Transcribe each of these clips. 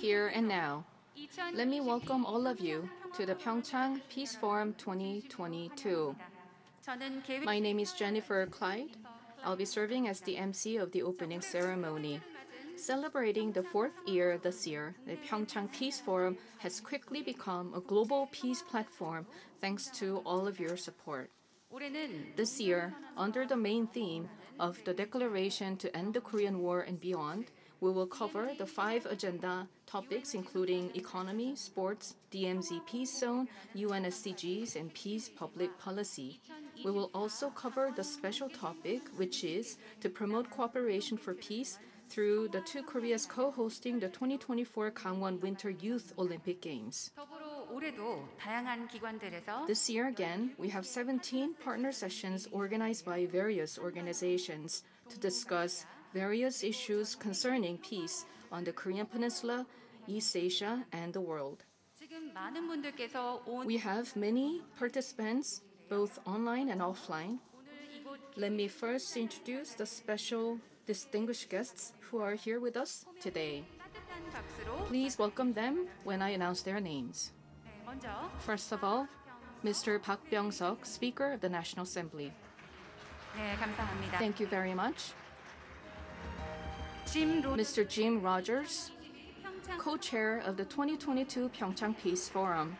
here and now. Let me welcome all of you to the Pyeongchang Peace Forum 2022. My name is Jennifer Clyde. I'll be serving as the MC of the opening ceremony. Celebrating the fourth year this year, the Pyeongchang Peace Forum has quickly become a global peace platform thanks to all of your support. This year, under the main theme of the Declaration to End the Korean War and Beyond, we will cover the five agenda topics, including economy, sports, DMZ Peace Zone, UNSDG's, and peace public policy. We will also cover the special topic, which is to promote cooperation for peace through the two Koreas co-hosting the 2024 Gangwon Winter Youth Olympic Games. This year again, we have 17 partner sessions organized by various organizations to discuss various issues concerning peace on the Korean Peninsula, East Asia, and the world. We have many participants, both online and offline. Let me first introduce the special distinguished guests who are here with us today. Please welcome them when I announce their names. First of all, Mr. Park Byung-seok, Speaker of the National Assembly. Thank you very much. Mr. Jim Rogers, co-chair of the 2022 Pyeongchang Peace Forum.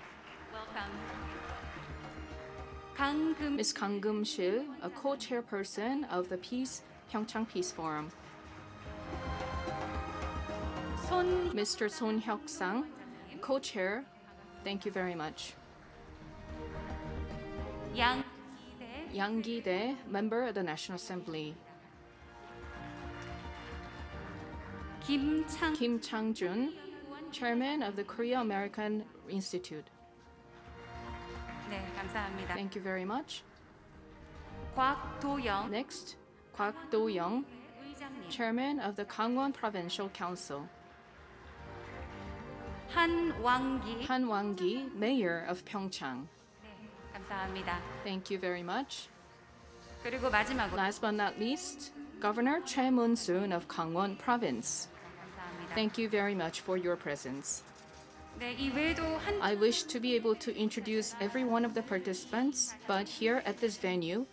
Welcome. Ms. Kang Geum-sil, a co-chairperson of the Peace Pyeongchang Peace Forum. Mr. Son Hyuk-sang, co-chair. Thank you very much. Yang Gi-dae, member of the National Assembly. 김창 Kim Chang-jun, chairman of the Korea American Institute. 네 감사합니다. Thank you very much. 곽도영 Next, Kwak Do-young, 의장님 chairman of the Gangwon Provincial Council. 한왕기 Han Wang-gi, mayor of Pyeongchang. 네 감사합니다. Thank you very much. 그리고 마지막으로 Last but not least, Governor Choi Moon-soon of Gangwon Province. Thank you very much for your presence. I wish to be able to introduce every one of the participants, but here at this venue,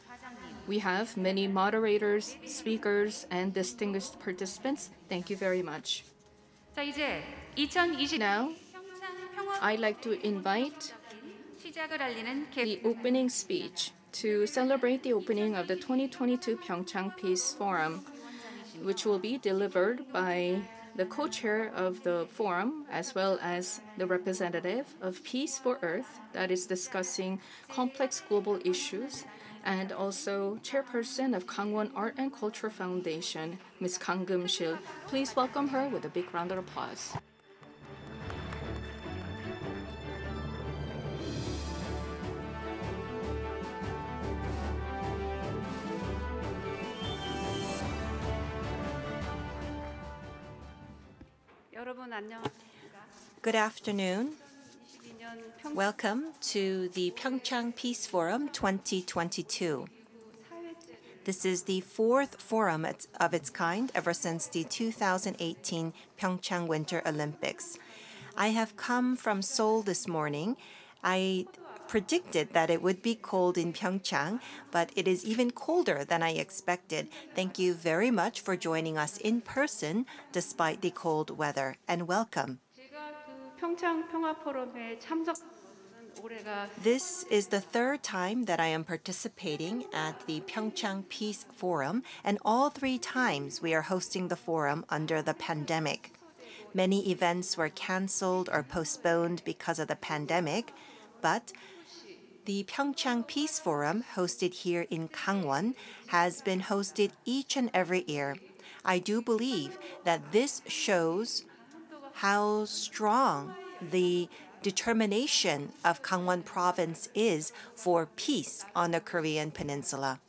we have many moderators, speakers, and distinguished participants. Thank you very much. Now, I'd like to invite the opening speech to celebrate the opening of the 2022 Pyeongchang Peace Forum, which will be delivered by the co-chair of the forum as well as the representative of Peace for Earth that is discussing complex global issues and also chairperson of Gangwon Art and Culture Foundation, Ms. Kang Sil. Please welcome her with a big round of applause. 여러분 안녕하십니까? Good afternoon. 22년 평 Welcome to the Pyeongchang Peace Forum 2022. 사회제 This is the fourth forum it's- of its kind ever since the 2018 Pyeongchang Winter Olympics. I have come from Seoul this morning. I predicted that it would be cold in Pyeongchang, but it is even colder than I expected. Thank you very much for joining us in person despite the cold weather and welcome. This is the third time that I am participating at the Pyeongchang Peace Forum, and all three times we are hosting the forum under the pandemic. Many events were canceled or postponed because of the pandemic, but the Pyeongchang Peace Forum, hosted here in Gangwon, has been hosted each and every year. I do believe that this shows how strong the determination of Gangwon province is for peace on the Korean peninsula.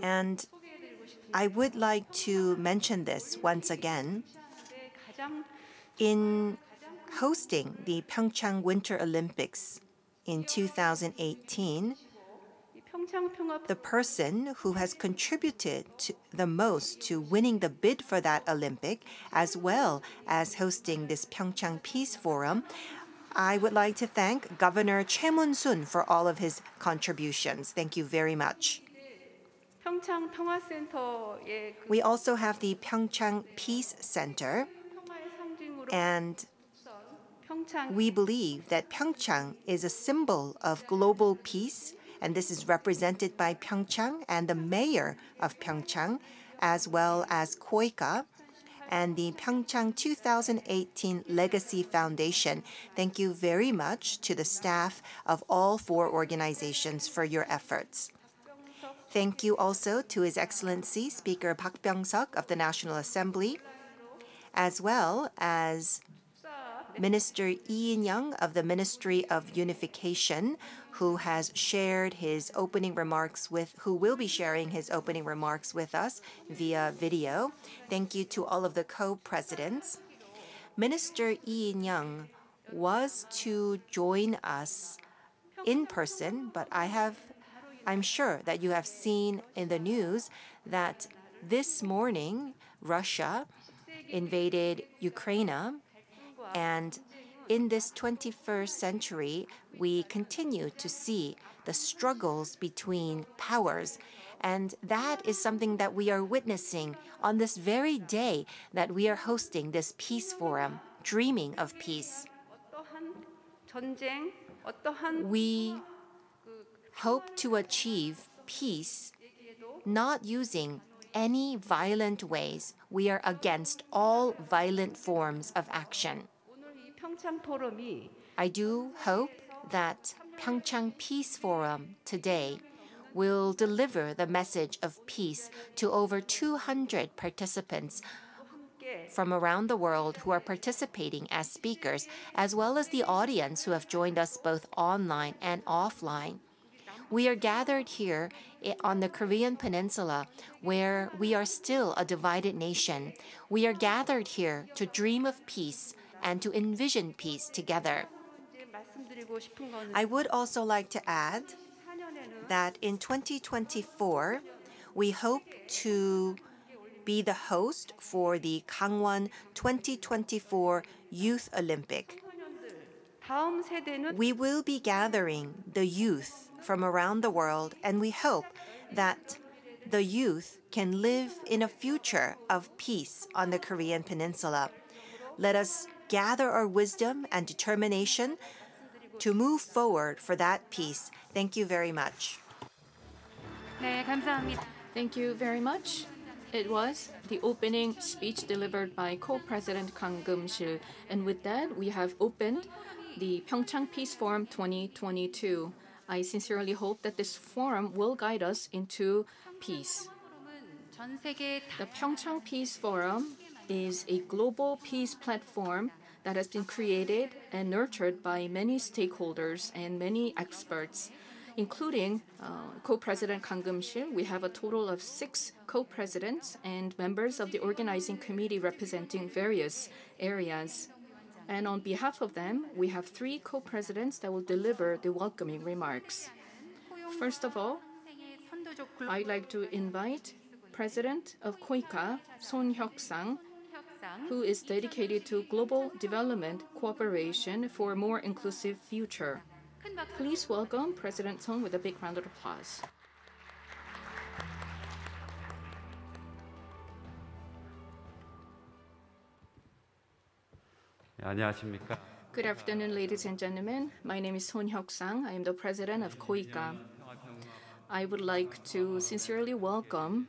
And I would like to mention this once again in hosting the Pyeongchang Winter Olympics in 2018, the person who has contributed the most to winning the bid for that Olympic, as well as hosting this Pyeongchang Peace Forum, I would like to thank Governor Choi Moon-soon for all of his contributions. Thank you very much. We also have the Pyeongchang Peace Center and we believe that Pyeongchang is a symbol of global peace, and this is represented by Pyeongchang and the mayor of Pyeongchang, as well as KOICA and the Pyeongchang 2018 Legacy Foundation. Thank you very much to the staff of all four organizations for your efforts. Thank you also to His Excellency Speaker Park Byung-seok of the National Assembly, as well as Minister Lee In-young of the Ministry of Unification, who has shared his opening remarks with, who will be sharing his opening remarks with us via video. Thank you to all of the co-presidents. Minister Lee In-young was to join us in person, but I have, I'm sure that you have seen in the news that this morning Russia invaded Ukraine. And in this 21st century, we continue to see the struggles between powers. And that is something that we are witnessing on this very day that we are hosting this peace forum, Dreaming of Peace. We hope to achieve peace not using any violent ways. We are against all violent forms of action. I do hope that Pyeongchang Peace Forum today will deliver the message of peace to over 200 participants from around the world who are participating as speakers, as well as the audience who have joined us both online and offline. We are gathered here on the Korean Peninsula, where we are still a divided nation. We are gathered here to dream of peace and to envision peace together. I would also like to add that in 2024, we hope to be the host for the Gangwon 2024 Youth Olympic. We will be gathering the youth from around the world, and we hope that the youth can live in a future of peace on the Korean Peninsula. Let us gather our wisdom and determination to move forward for that peace. Thank you very much. Thank you very much. It was the opening speech delivered by co-president Kang Geum-sil. And with that, we have opened the Pyeongchang Peace Forum 2022. I sincerely hope that this forum will guide us into peace. The Pyeongchang Peace Forum is a global peace platform that has been created and nurtured by many stakeholders and many experts, including uh, co-president Kang Geum-sil. We have a total of six co-presidents and members of the organizing committee representing various areas. And on behalf of them, we have three co-presidents that will deliver the welcoming remarks. First of all, I'd like to invite President of KOICA, Son Hyuk-sang, who is dedicated to global development cooperation for a more inclusive future. Please welcome President Son with a big round of applause. 안녕하십니까? Good afternoon, ladies and gentlemen. My name is Son Hyuk-sang. I am the president of KOICA. I would like to sincerely welcome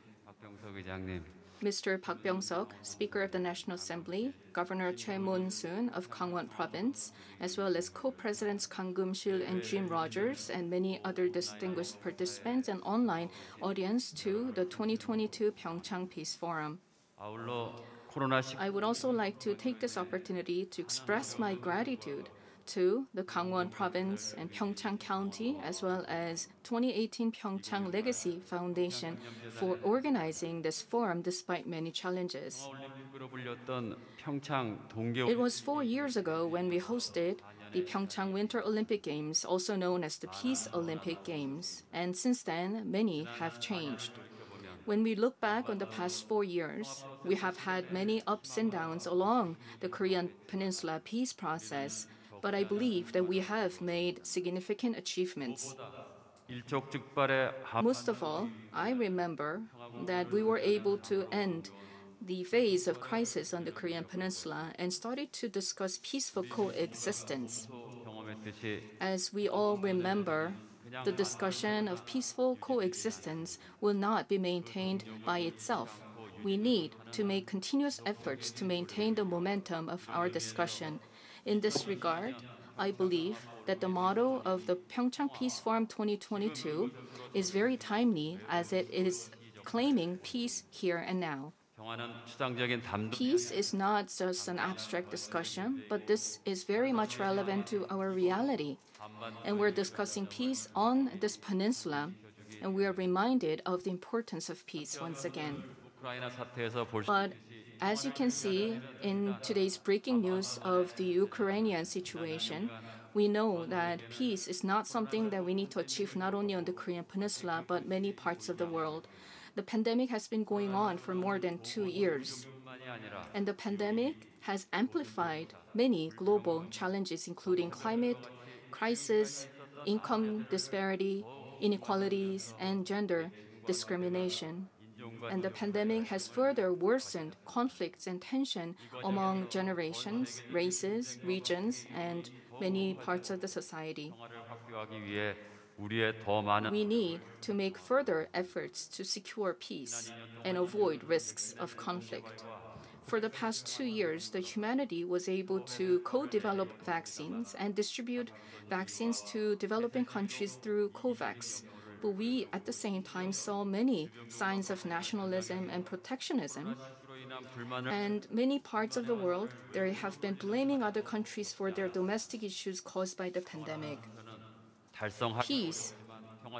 Mr. Park Byung-seok, Speaker of the National Assembly, Governor Choi Moon-soon of Gangwon Province, as well as co-presidents Kang Geum-sil and Jim Rogers, and many other distinguished participants and online audience to the 2022 Pyeongchang Peace Forum. I would also like to take this opportunity to express my gratitude to the Gangwon Province and Pyeongchang County, as well as 2018 Pyeongchang Legacy Foundation for organizing this forum despite many challenges. It was four years ago when we hosted the Pyeongchang Winter Olympic Games, also known as the Peace Olympic Games, and since then, many have changed. When we look back on the past four years, we have had many ups and downs along the Korean Peninsula peace process, but I believe that we have made significant achievements. Most of all, I remember that we were able to end the phase of crisis on the Korean Peninsula and started to discuss peaceful coexistence. As we all remember, the discussion of peaceful coexistence will not be maintained by itself. We need to make continuous efforts to maintain the momentum of our discussion. In this regard, I believe that the motto of the Pyeongchang Peace Forum 2022 is very timely as it is claiming peace here and now. Peace is not just an abstract discussion, but this is very much relevant to our reality and we're discussing peace on this peninsula, and we are reminded of the importance of peace once again. But as you can see in today's breaking news of the Ukrainian situation, we know that peace is not something that we need to achieve not only on the Korean Peninsula, but many parts of the world. The pandemic has been going on for more than two years, and the pandemic has amplified many global challenges, including climate crisis, income disparity, inequalities, and gender discrimination. And the pandemic has further worsened conflicts and tension among generations, races, regions, and many parts of the society. We need to make further efforts to secure peace and avoid risks of conflict. For the past two years, the humanity was able to co-develop vaccines and distribute vaccines to developing countries through COVAX. But we, at the same time, saw many signs of nationalism and protectionism. And many parts of the world, they have been blaming other countries for their domestic issues caused by the pandemic. Peace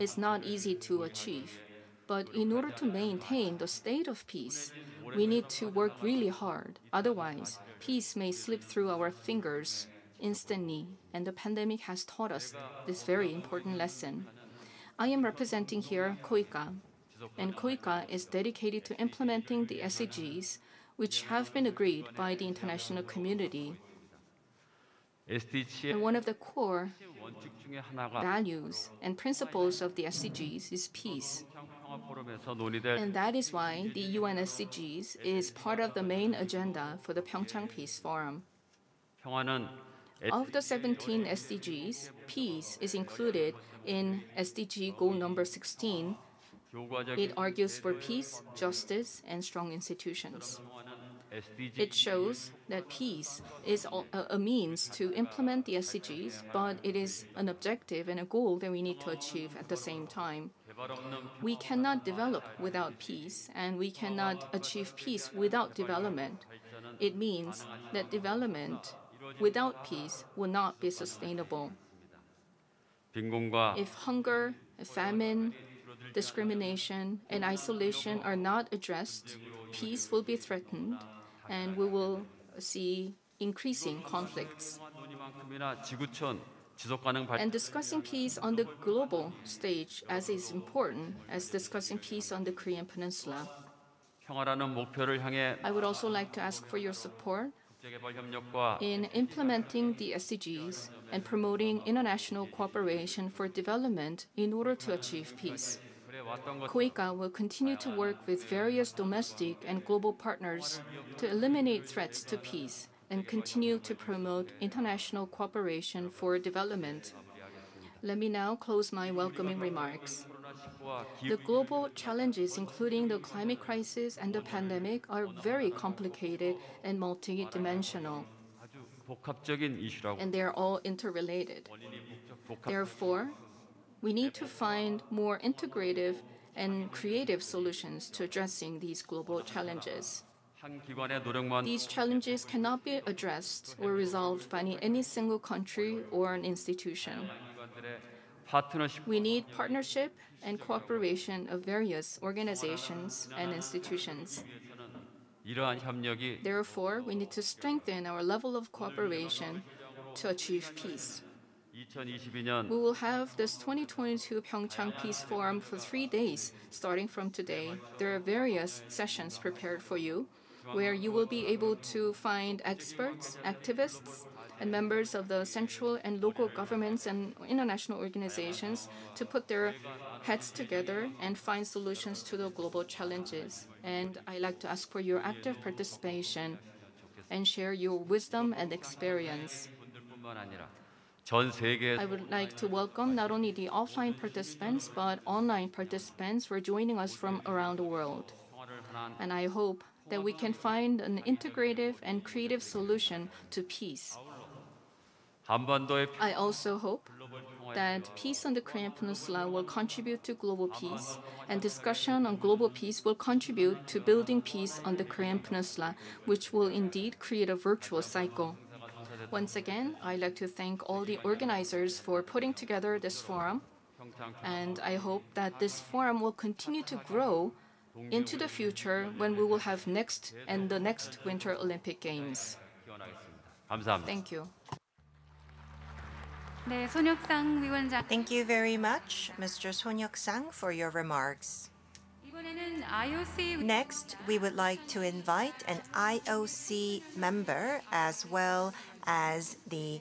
is not easy to achieve. But in order to maintain the state of peace, we need to work really hard, otherwise, peace may slip through our fingers instantly, and the pandemic has taught us this very important lesson. I am representing here KOICA, and KOICA is dedicated to implementing the SDGs, which have been agreed by the international community. And one of the core values and principles of the SDGs is peace. And that is why the UNSDGs is part of the main agenda for the Pyeongchang Peace Forum. Of the 17 SDGs, peace is included in SDG goal number 16. It argues for peace, justice, and strong institutions. It shows that peace is a means to implement the SDGs, but it is an objective and a goal that we need to achieve at the same time. We cannot develop without peace, and we cannot achieve peace without development. It means that development without peace will not be sustainable. If hunger, famine, discrimination, and isolation are not addressed, peace will be threatened, and we will see increasing conflicts. And discussing peace on the global stage as is important as discussing peace on the Korean Peninsula. I would also like to ask for your support in implementing the SDGs and promoting international cooperation for development in order to achieve peace. KOICA will continue to work with various domestic and global partners to eliminate threats to peace and continue to promote international cooperation for development. Let me now close my welcoming remarks. The global challenges, including the climate crisis and the pandemic, are very complicated and multidimensional, and they are all interrelated. Therefore, we need to find more integrative and creative solutions to addressing these global challenges. These challenges cannot be addressed or resolved by any single country or an institution. We need partnership and cooperation of various organizations and institutions. Therefore, we need to strengthen our level of cooperation to achieve peace. We will have this 2022 Pyeongchang Peace Forum for three days starting from today. There are various sessions prepared for you where you will be able to find experts, activists, and members of the central and local governments and international organizations to put their heads together and find solutions to the global challenges. And I'd like to ask for your active participation and share your wisdom and experience. I would like to welcome not only the offline participants, but online participants for joining us from around the world. And I hope that we can find an integrative and creative solution to peace. I also hope that peace on the Korean Peninsula will contribute to global peace, and discussion on global peace will contribute to building peace on the Korean Peninsula, which will indeed create a virtuous cycle. Once again, I'd like to thank all the organizers for putting together this forum, and I hope that this forum will continue to grow into the future when we will have next and the next Winter Olympic Games. Thank you. Thank you very much, Mr. Son Hyuk-sang, for your remarks. Next, we would like to invite an IOC member as well as the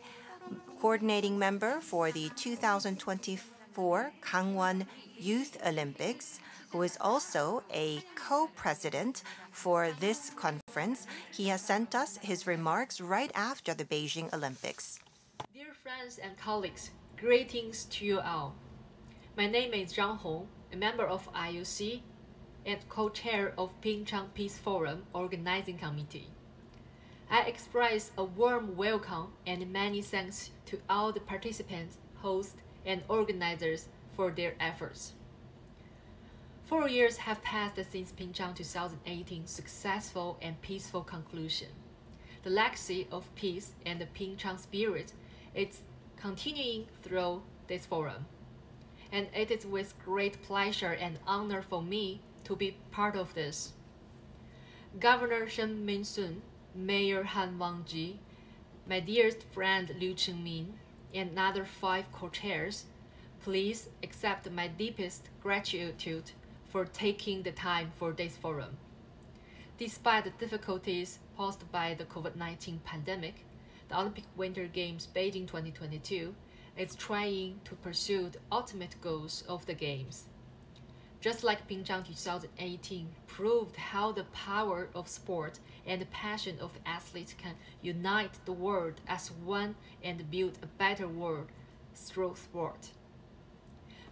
coordinating member for the 2024 Gangwon Youth Olympics, who is also a co-president for this conference. He has sent us his remarks right after the Beijing Olympics. Dear friends and colleagues, greetings to you all. My name is Zhang Hong, a member of IOC and co-chair of Pyeongchang Peace Forum Organizing Committee. I express a warm welcome and many thanks to all the participants, hosts, and organizers for their efforts. Four years have passed since Pyeongchang 2018 successful and peaceful conclusion. The legacy of peace and the Pyeongchang spirit is continuing through this forum. And it is with great pleasure and honor for me to be part of this. Governor Shen Min-sun, Mayor Han Wang-gi, my dearest friend Liu Cheng-min, and other five co-chairs, please accept my deepest gratitude for taking the time for this forum. Despite the difficulties posed by the COVID-19 pandemic, the Olympic Winter Games Beijing 2022 is trying to pursue the ultimate goals of the Games. Just like Pyeongchang 2018 proved how the power of sport and the passion of athletes can unite the world as one and build a better world through sport.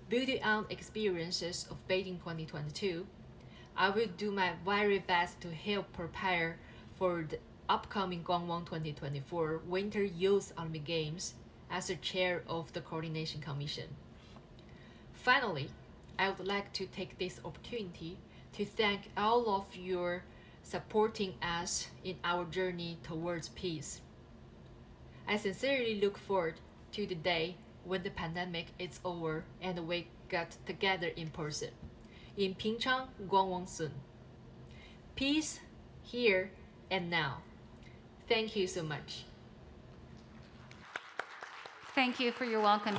Building on experiences of Beijing 2022, I will do my very best to help prepare for the upcoming Gangwon 2024 Winter Youth Olympic Games as the chair of the Coordination Commission. Finally, I would like to take this opportunity to thank all of you supporting us in our journey towards peace. I sincerely look forward to the day when the pandemic is over and we get together in person. In Pyeongchang, Gangwon soon. Peace here and now. Thank you so much. Thank you for your welcome.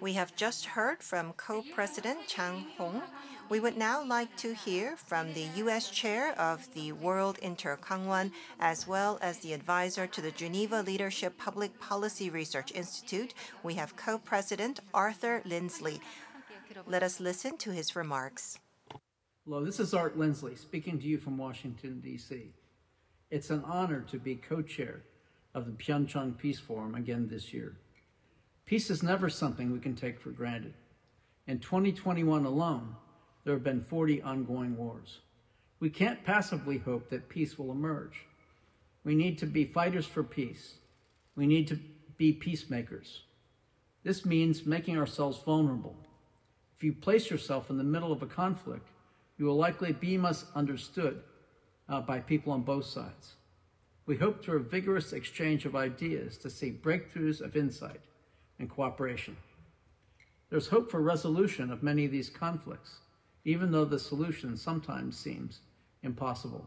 We have just heard from co-president Zhang Hong we would now like to hear from the U.S. chair of the World Inter Kangwon, as well as the advisor to the Geneva Leadership Public Policy Research Institute. We have co-president Arthur Lindsley. Let us listen to his remarks. Hello, this is Art Lindsley speaking to you from Washington, D.C. It's an honor to be co chair of the Pyeongchang Peace Forum again this year. Peace is never something we can take for granted. In 2021 alone, there have been 40 ongoing wars. We can't passively hope that peace will emerge. We need to be fighters for peace. We need to be peacemakers. This means making ourselves vulnerable. If you place yourself in the middle of a conflict, you will likely be misunderstood uh, by people on both sides. We hope through a vigorous exchange of ideas to see breakthroughs of insight and cooperation. There's hope for resolution of many of these conflicts, even though the solution sometimes seems impossible.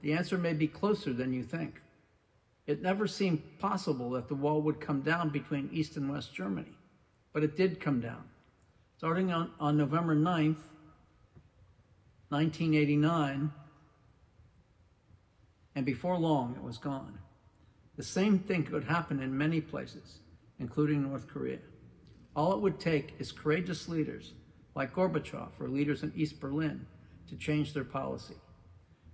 The answer may be closer than you think. It never seemed possible that the wall would come down between East and West Germany, but it did come down. Starting on, on November 9th, 1989, and before long it was gone. The same thing could happen in many places, including North Korea. All it would take is courageous leaders like Gorbachev or leaders in East Berlin to change their policy.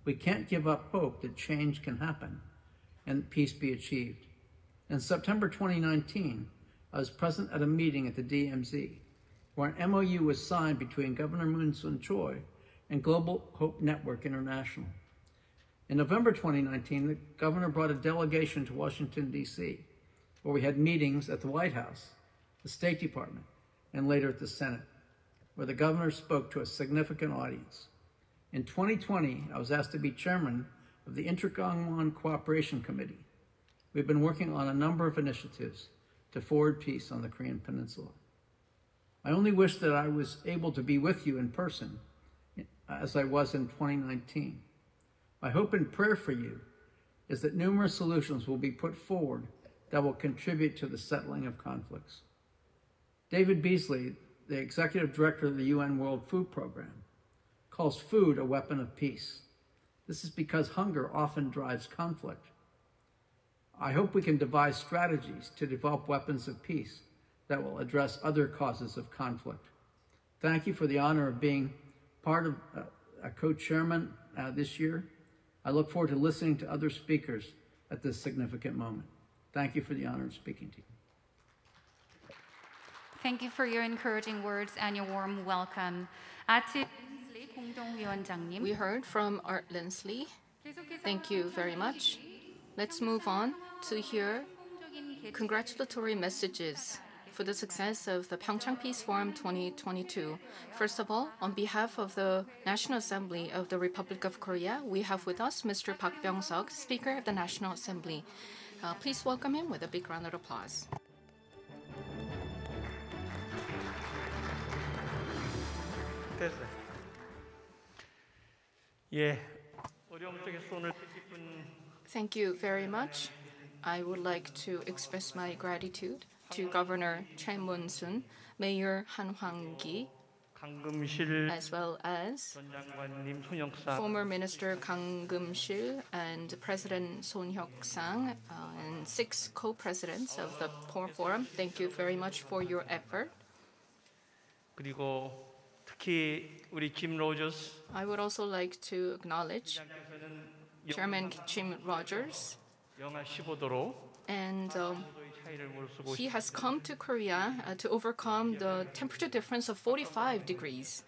We can't give up hope that change can happen and peace be achieved. In September 2019, I was present at a meeting at the DMZ where an MOU was signed between Governor Moon Sun Choi and Global Hope Network International. In November 2019, the governor brought a delegation to Washington, D.C., where we had meetings at the White House, the State Department, and later at the Senate, where the governor spoke to a significant audience. In 2020, I was asked to be chairman of the Intergangwon Cooperation Committee. We've been working on a number of initiatives to forward peace on the Korean Peninsula. I only wish that I was able to be with you in person as I was in 2019. My hope and prayer for you is that numerous solutions will be put forward that will contribute to the settling of conflicts. David Beasley, the executive director of the UN World Food Program, calls food a weapon of peace. This is because hunger often drives conflict. I hope we can devise strategies to develop weapons of peace that will address other causes of conflict. Thank you for the honor of being part of uh, a co-chairman uh, this year. I look forward to listening to other speakers at this significant moment. Thank you for the honor of speaking to you. Thank you for your encouraging words and your warm welcome. We heard from Art Lindsley. Thank you very much. Let's move on to hear congratulatory messages for the success of the Pyeongchang Peace Forum 2022. First of all, on behalf of the National Assembly of the Republic of Korea, we have with us Mr. Park Byung-seok, Speaker of the National Assembly. Uh, please welcome him with a big round of applause. 상태에서 예 어려움 Thank you very much. I would like to express my gratitude to Governor Choi Moon-soon, Mayor Han Wang-gi, as well as former Minister Kang Geum-sil and President Son Hyuk-sang uh, and six co-presidents of the forum. Thank you very much for your effort. 그리고 특히 우리 김 로저스 I would also like to acknowledge 장께서는 Chairman Jim Rogers, 영하 15도로 and um, 도의 차이를 무릅쓰고 he has come to Korea uh, to overcome the temperature difference of 45 degrees.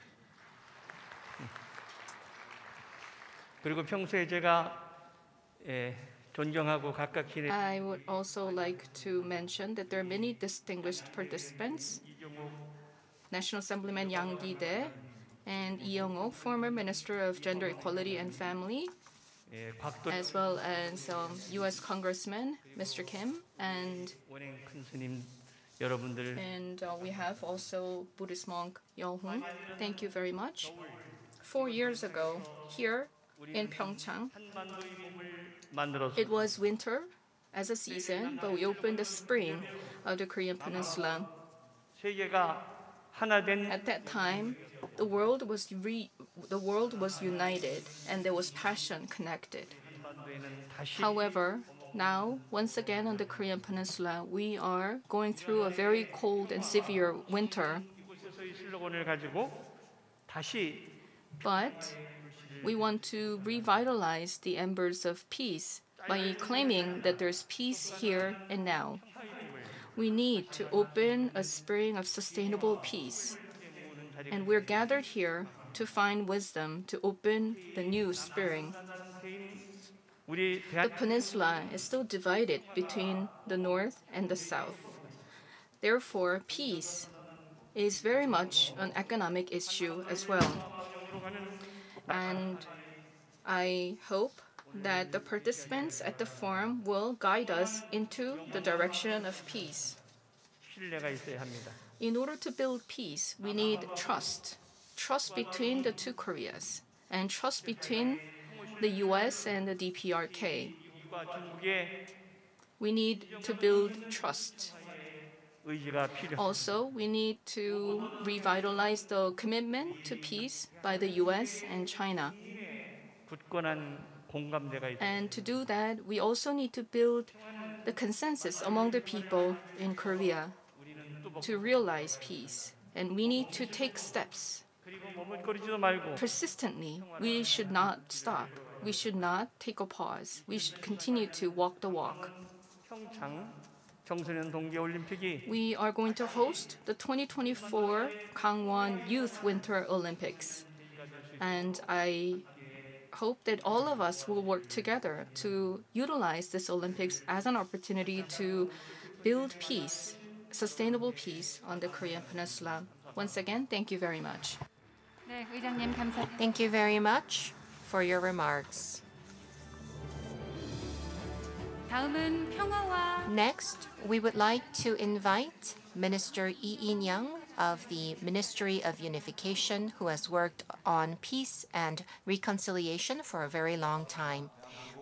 그리고 평소에 제가 예, 존경하고 가깝게 내 I would also like to mention that there are many distinguished participants. National Assemblyman Yang Gi-dae and Lee Young-ok, former Minister of Gender Equality and Family, as well as um, U.S. Congressman Mr. Kim and and uh, we have also Buddhist monk Yeohoon. Thank you very much. Four years ago, here in Pyeongchang, it was winter as a season, but we opened the spring of the Korean Peninsula. At that time, the world was re, the world was united and there was passion connected. However, now, once again on the Korean peninsula, we are going through a very cold and severe winter. But we want to revitalize the embers of peace by claiming that there's peace here and now. We need to open a spring of sustainable peace. And we're gathered here to find wisdom to open the new spring. The peninsula is still divided between the north and the south. Therefore, peace is very much an economic issue as well. And I hope that the participants at the forum will guide us into the direction of peace. In order to build peace, we need trust. Trust between the two Koreas and trust between the US and the DPRK. We need to build trust. Also, we need to revitalize the commitment to peace by the US and China. And to do that, we also need to build the consensus among the people in Korea to realize peace. And we need to take steps. Persistently, we should not stop. We should not take a pause. We should continue to walk the walk. We are going to host the 2024 Gangwon Youth Winter Olympics. And I hope that all of us will work together to utilize this Olympics as an opportunity to build peace, sustainable peace on the Korean Peninsula. Once again, thank you very much. Thank you very much for your remarks. Next, we would like to invite Minister Lee In-young of the Ministry of Unification, who has worked on peace and reconciliation for a very long time.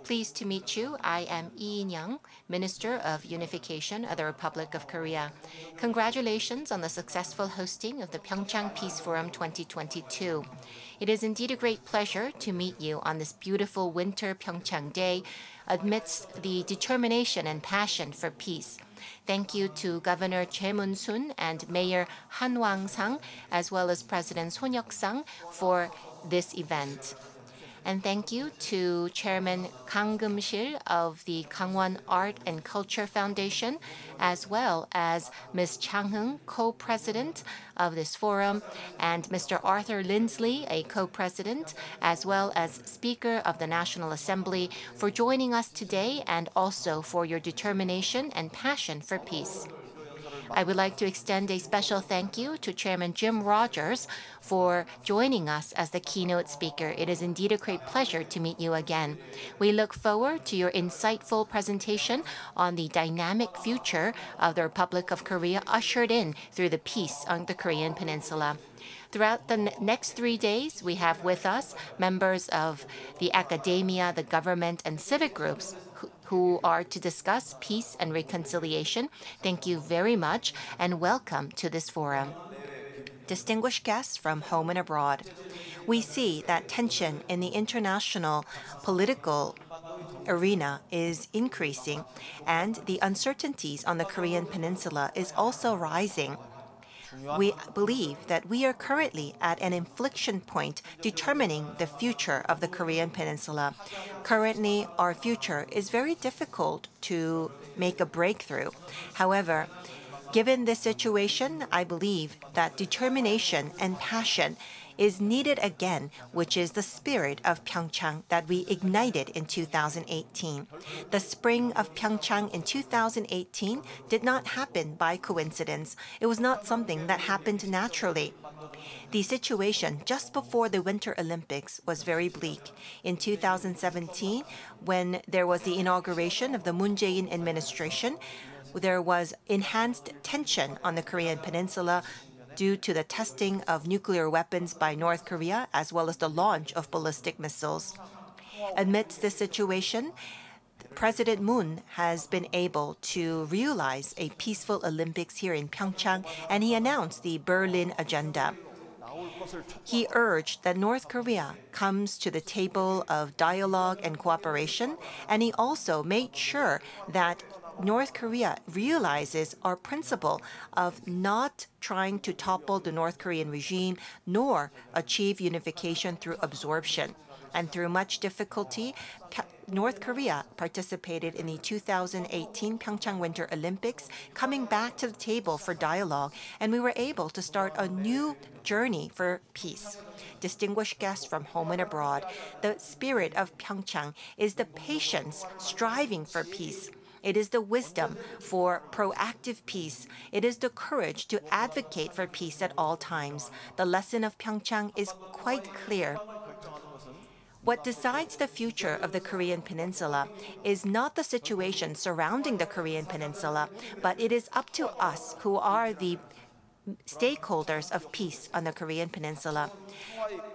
Pleased to meet you. I am Lee In-young, Minister of Unification of the Republic of Korea. Congratulations on the successful hosting of the Pyeongchang Peace Forum 2022. It is indeed a great pleasure to meet you on this beautiful winter Pyeongchang day amidst the determination and passion for peace. Thank you to Governor Choi Moon-soon and Mayor Han Wang-sang, as well as President Son Hyuk-sang for this event. And thank you to Chairman Kang Geum-sil of the Gangwon Art and Culture Foundation, as well as Ms. Zhang Hong, co-president of this forum, and Mr. Arthur Lindsley, a co-president, as well as Speaker of the National Assembly, for joining us today and also for your determination and passion for peace. I would like to extend a special thank you to Chairman Jim Rogers for joining us as the keynote speaker. It is indeed a great pleasure to meet you again. We look forward to your insightful presentation on the dynamic future of the Republic of Korea ushered in through the peace on the Korean Peninsula. Throughout the next three days, we have with us members of the academia, the government, and civic groups who, are to discuss peace and reconciliation. Thank you very much and welcome to this forum. Distinguished guests from home and abroad, we see that tension in the international political arena is increasing and the uncertainties on the Korean peninsula is also rising. We believe that we are currently at an inflection point determining the future of the Korean Peninsula. Currently, our future is very difficult to make a breakthrough. However, given this situation, I believe that determination and passion is needed again, which is the spirit of Pyeongchang that we ignited in 2018. The spring of Pyeongchang in 2018 did not happen by coincidence. It was not something that happened naturally. The situation just before the Winter Olympics was very bleak. In 2017, when there was the inauguration of the Moon Jae-in administration, there was enhanced tension on the Korean peninsula due to the testing of nuclear weapons by North Korea as well as the launch of ballistic missiles. Amidst this situation, President Moon has been able to realize a peaceful Olympics here in Pyeongchang, and he announced the Berlin Agenda. He urged that North Korea comes to the table of dialogue and cooperation, and he also made sure that North Korea realizes our principle of not trying to topple the North Korean regime nor achieve unification through absorption. And through much difficulty, North Korea participated in the 2018 Pyeongchang Winter Olympics, coming back to the table for dialogue, and we were able to start a new journey for peace. Distinguished guests from home and abroad, the spirit of Pyeongchang is the patience striving for peace. It is the wisdom for proactive peace. It is the courage to advocate for peace at all times. The lesson of Pyeongchang is quite clear. What decides the future of the Korean Peninsula is not the situation surrounding the Korean Peninsula, but it is up to us who are the stakeholders of peace on the Korean Peninsula.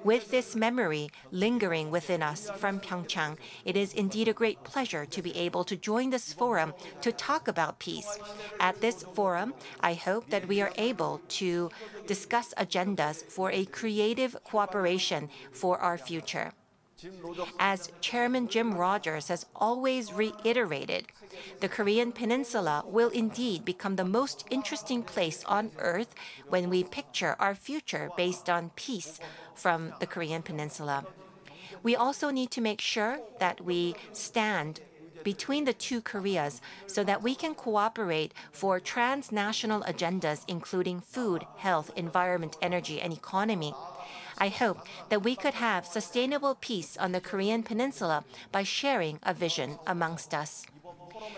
With this memory lingering within us from Pyeongchang, it is indeed a great pleasure to be able to join this forum to talk about peace. At this forum, I hope that we are able to discuss agendas for a creative cooperation for our future. As Chairman Jim Rogers has always reiterated, the Korean Peninsula will indeed become the most interesting place on earth when we picture our future based on peace from the Korean Peninsula. We also need to make sure that we stand between the two Koreas so that we can cooperate for transnational agendas including food, health, environment, energy, and economy. I hope that we could have sustainable peace on the Korean Peninsula by sharing a vision amongst us.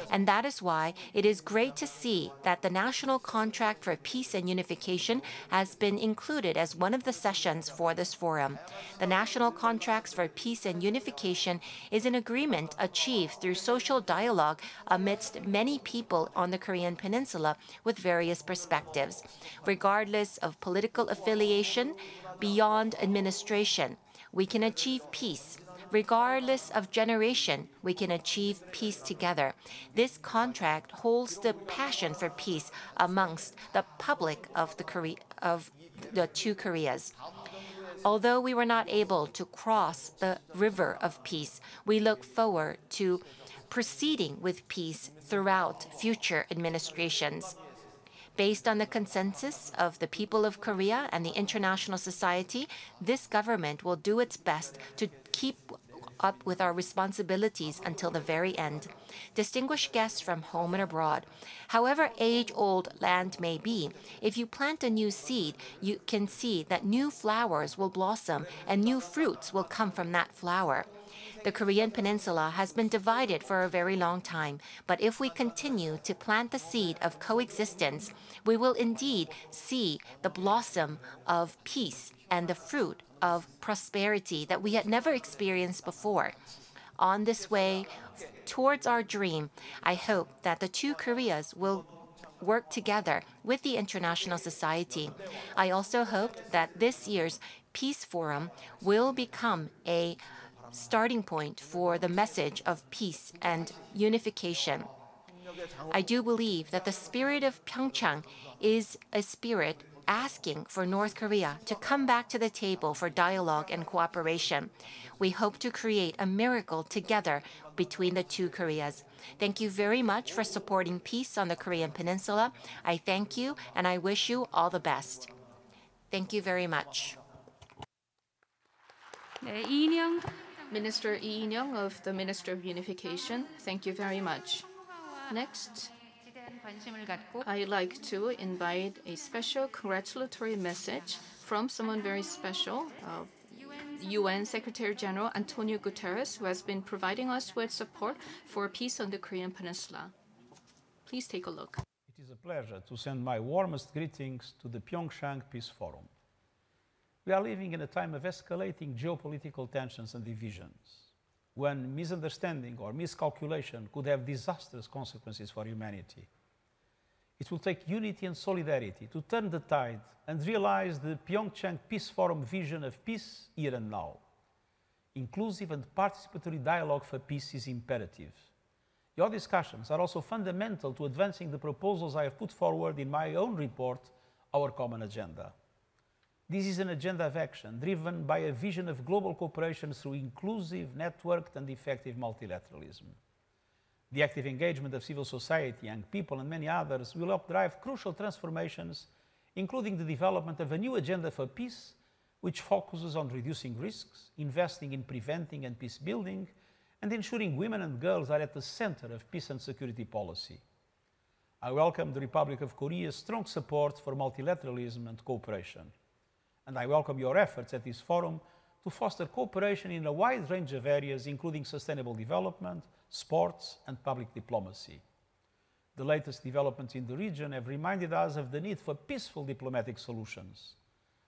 And that is why it is great to see that the National Contract for Peace and Unification has been included as one of the sessions for this forum. The National Contracts for Peace and Unification is an agreement achieved through social dialogue amidst many people on the Korean Peninsula with various perspectives. Regardless of political affiliation, beyond administration, we can achieve peace regardless of generation, we can achieve peace together. This contract holds the passion for peace amongst the public of the, of the two Koreas. Although we were not able to cross the river of peace, we look forward to proceeding with peace throughout future administrations. Based on the consensus of the people of Korea and the international society, this government will do its best to keep up with our responsibilities until the very end. Distinguished guests from home and abroad, however age old land may be, if you plant a new seed, you can see that new flowers will blossom and new fruits will come from that flower. The Korean Peninsula has been divided for a very long time, but if we continue to plant the seed of coexistence, we will indeed see the blossom of peace and the fruit of prosperity that we had never experienced before. On this way towards our dream, I hope that the two Koreas will work together with the international society. I also hope that this year's Peace Forum will become a starting point for the message of peace and unification. I do believe that the spirit of Pyeongchang is a spirit asking for North Korea to come back to the table for dialogue and cooperation. We hope to create a miracle together between the two Koreas. Thank you very much for supporting peace on the Korean Peninsula. I thank you and I wish you all the best. Thank you very much. 네, 이인영 Minister Lee In-young of the Minister of Unification, thank you very much. Next, I'd like to invite a special congratulatory message from someone very special, uh, UN Secretary General Antonio Guterres, who has been providing us with support for peace on the Korean Peninsula. Please take a look. It is a pleasure to send my warmest greetings to the Pyeongchang Peace Forum. We are living in a time of escalating geopolitical tensions and divisions, when misunderstanding or miscalculation could have disastrous consequences for humanity. It will take unity and solidarity to turn the tide and realize the Pyeongchang Peace Forum vision of peace here and now. Inclusive and participatory dialogue for peace is imperative. Your discussions are also fundamental to advancing the proposals I have put forward in my own report, Our Common Agenda. This is an agenda of action driven by a vision of global cooperation through inclusive, networked, and effective multilateralism. The active engagement of civil society, young people, and many others will help drive crucial transformations, including the development of a new agenda for peace, which focuses on reducing risks, investing in preventing and peace building, and ensuring women and girls are at the center of peace and security policy. I welcome the Republic of Korea's strong support for multilateralism and cooperation and I welcome your efforts at this forum to foster cooperation in a wide range of areas, including sustainable development, sports, and public diplomacy. The latest developments in the region have reminded us of the need for peaceful diplomatic solutions.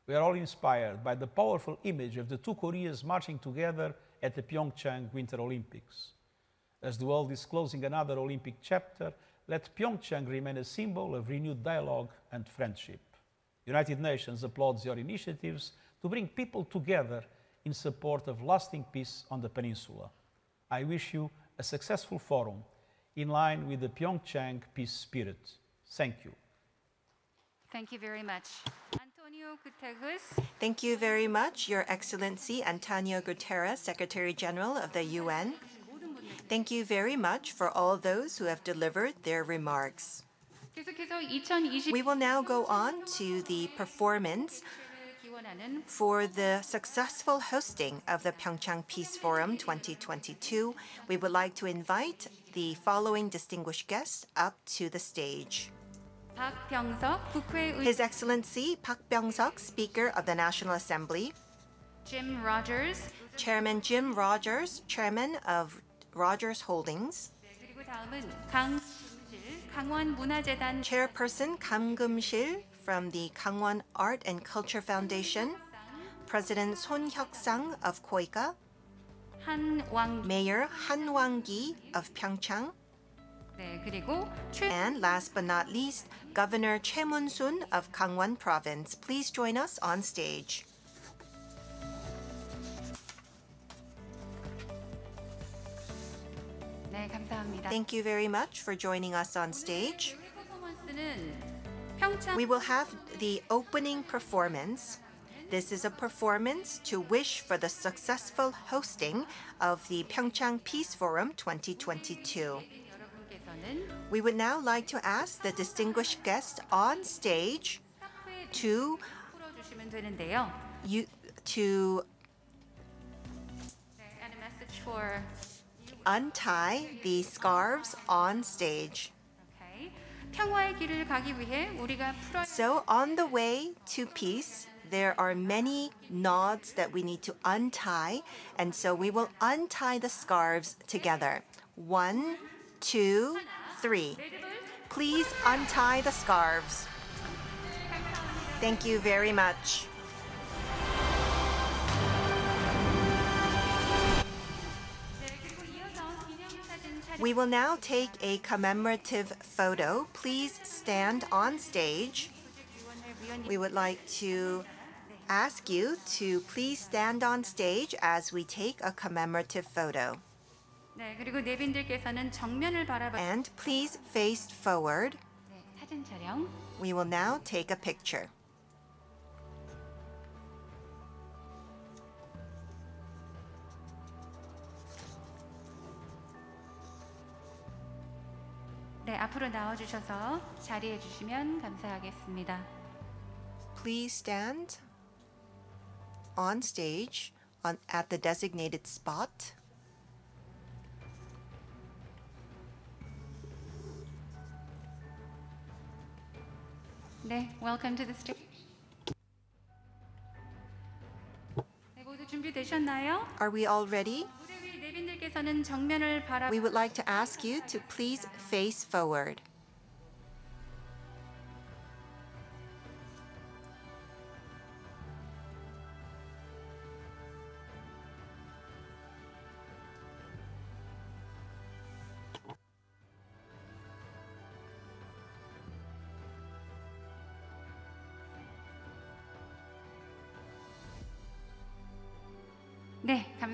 We are all inspired by the powerful image of the two Koreas marching together at the Pyeongchang Winter Olympics. As the world is closing another Olympic chapter, let Pyeongchang remain a symbol of renewed dialogue and friendship. United Nations applauds your initiatives to bring people together in support of lasting peace on the peninsula. I wish you a successful forum in line with the Pyeongchang peace spirit. Thank you. Thank you very much. Antonio Guterres, Thank you very much, Your Excellency Antonio Guterres, Secretary General of the UN. Thank you very much for all those who have delivered their remarks. We will now go on to the performance for the successful hosting of the Pyeongchang Peace Forum 2022. We would like to invite the following distinguished guests up to the stage. His Excellency Park Byung-seok, Speaker of the National Assembly. Jim Rogers. Chairman Jim Rogers, Chairman of Rogers Holdings. 강원문화재단 Chairperson 강금실 from the Gangwon Art and Culture Foundation, President Son Hyuk-sang of KOICA, Han Mayor Han Wang-gi of Pyeongchang, 네, and last but not least, Governor Choi Moon-soon of Gangwon Province. Please join us on stage. 네 감사합니다. Thank you very much for joining us on stage. 오늘 퍼포먼스는 평창 We will have the opening performance. This is a performance to wish for the successful hosting of the Pyeongchang Peace Forum 2022. 여러분께서는 We would now like to ask the distinguished guest on stage to 풀어주시면 되는데요. you to 네, and a message for untie the scarves on stage. So on the way to peace, there are many knots that we need to untie, and so we will untie the scarves together. One, two, three. Please untie the scarves. Thank you very much. We will now take a commemorative photo. Please stand on stage. We would like to ask you to please stand on stage as we take a commemorative photo. And please face forward. We will now take a picture. 네, 앞으로 나와 주셔서 자리해 주시면 감사하겠습니다. Please stand on stage on, at the designated spot. 네, welcome to the stage. 네, 모두 준비되셨나요? Are we all ready? We would like to ask you to please face forward.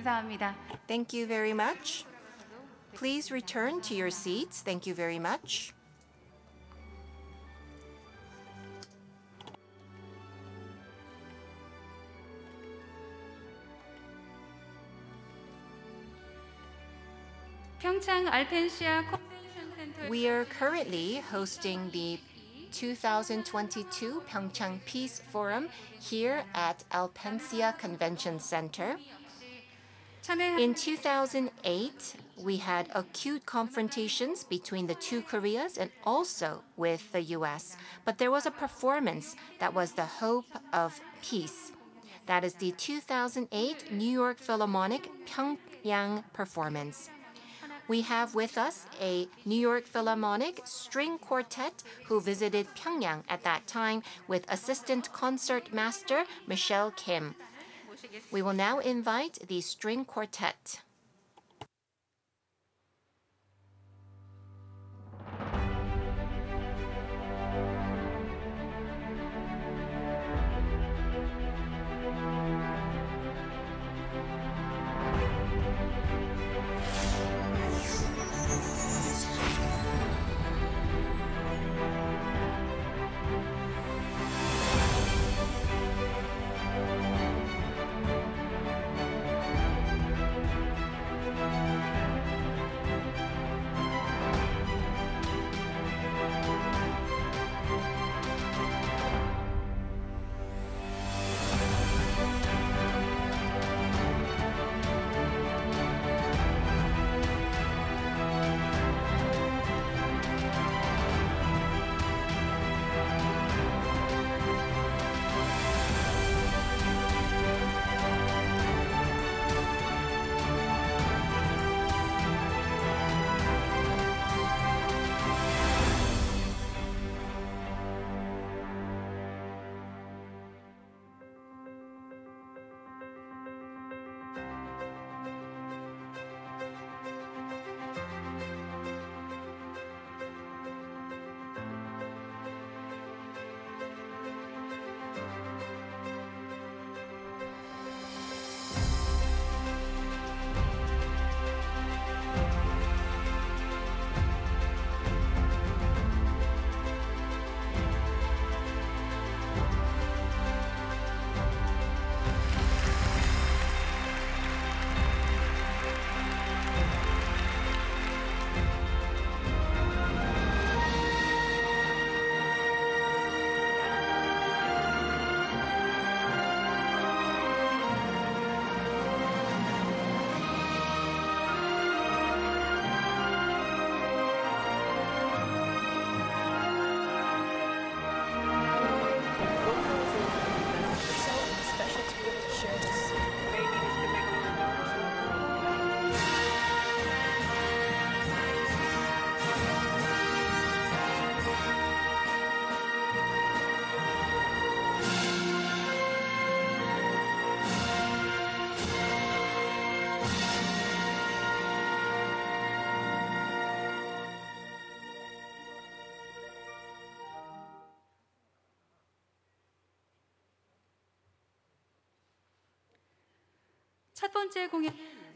감사합니다. Thank you very much. Please return to your seats. Thank you very much. 평창 알펜시아 컨벤션 센터 We are currently hosting the 2022 Pyeongchang Peace Forum here at Alpensia Convention Center. In 2008, we had acute confrontations between the two Koreas and also with the US. But there was a performance that was the hope of peace. That is the 2008 New York Philharmonic Pyongyang performance. We have with us a New York Philharmonic string quartet who visited Pyongyang at that time with assistant concert master Michelle Kim. We will now invite the string quartet.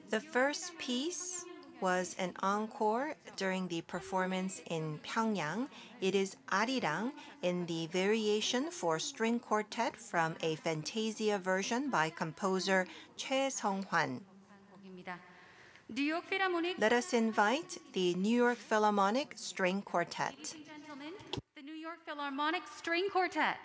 The first piece was an encore during the performance in Pyongyang. It is Arirang in the variation for string quartet from a Fantasia version by composer Choi Song-hwan. Let us invite the New York Philharmonic String Quartet. the New York Philharmonic String Quartet.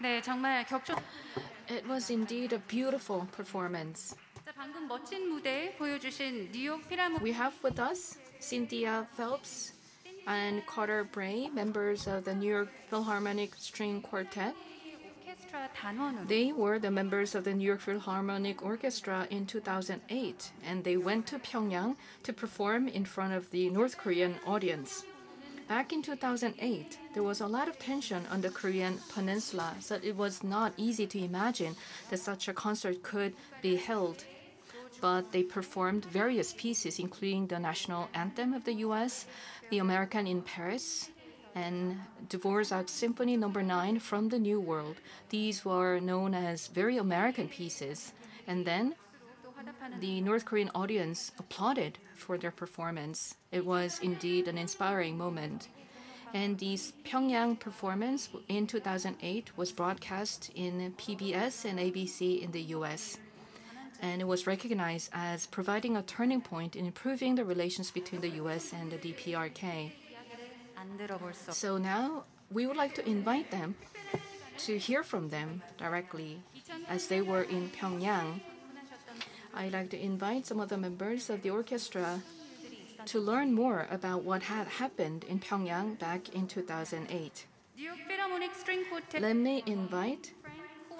네, 정말 격조. It was indeed a beautiful performance. 자, 방금 멋진 무대 보여주신 뉴욕 피라모 We have with us Cynthia Phelps and Carter Bray, members of the New York Philharmonic String Quartet. 오케스트라 단원으로 They were the members of the New York Philharmonic Orchestra in 2008, and they went to Pyongyang to perform in front of the North Korean audience. Back in 2008, there was a lot of tension on the Korean peninsula, so it was not easy to imagine that such a concert could be held. But they performed various pieces, including the national anthem of the US, the American in Paris, and Dvorak's Symphony No. 9 from the New World. These were known as very American pieces. And then the North Korean audience applauded for their performance. It was indeed an inspiring moment. And the Pyongyang performance in 2008 was broadcast in PBS and ABC in the US. And it was recognized as providing a turning point in improving the relations between the US and the DPRK. So now we would like to invite them to hear from them directly as they were in Pyongyang I'd like to invite some of the members of the orchestra to learn more about what had happened in Pyongyang back in 2008. Let me invite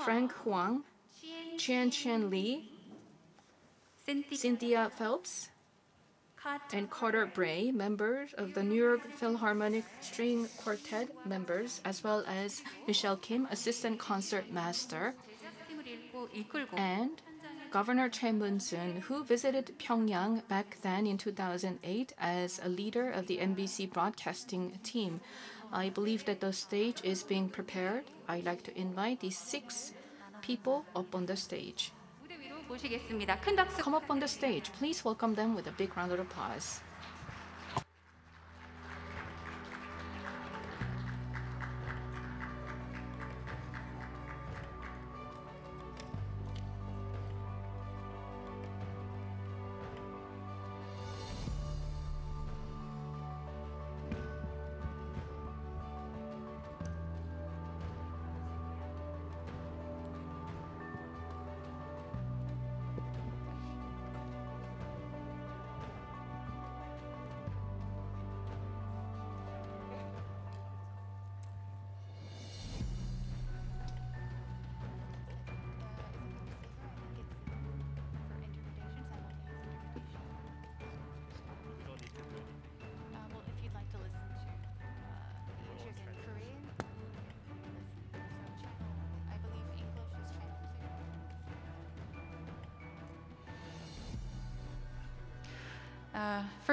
Frank Huang, Qianqian Li, Cynthia Phelps, and Carter Bray, members of the New York Philharmonic String Quartet members, as well as Michelle Kim, assistant concert master, and Governor Choi Moon-soon, who visited Pyongyang back then in 2008 as a leader of the MBC broadcasting team. I believe that the stage is being prepared. I'd like to invite these six people up on the stage. Come up on the stage. Please welcome them with a big round of applause.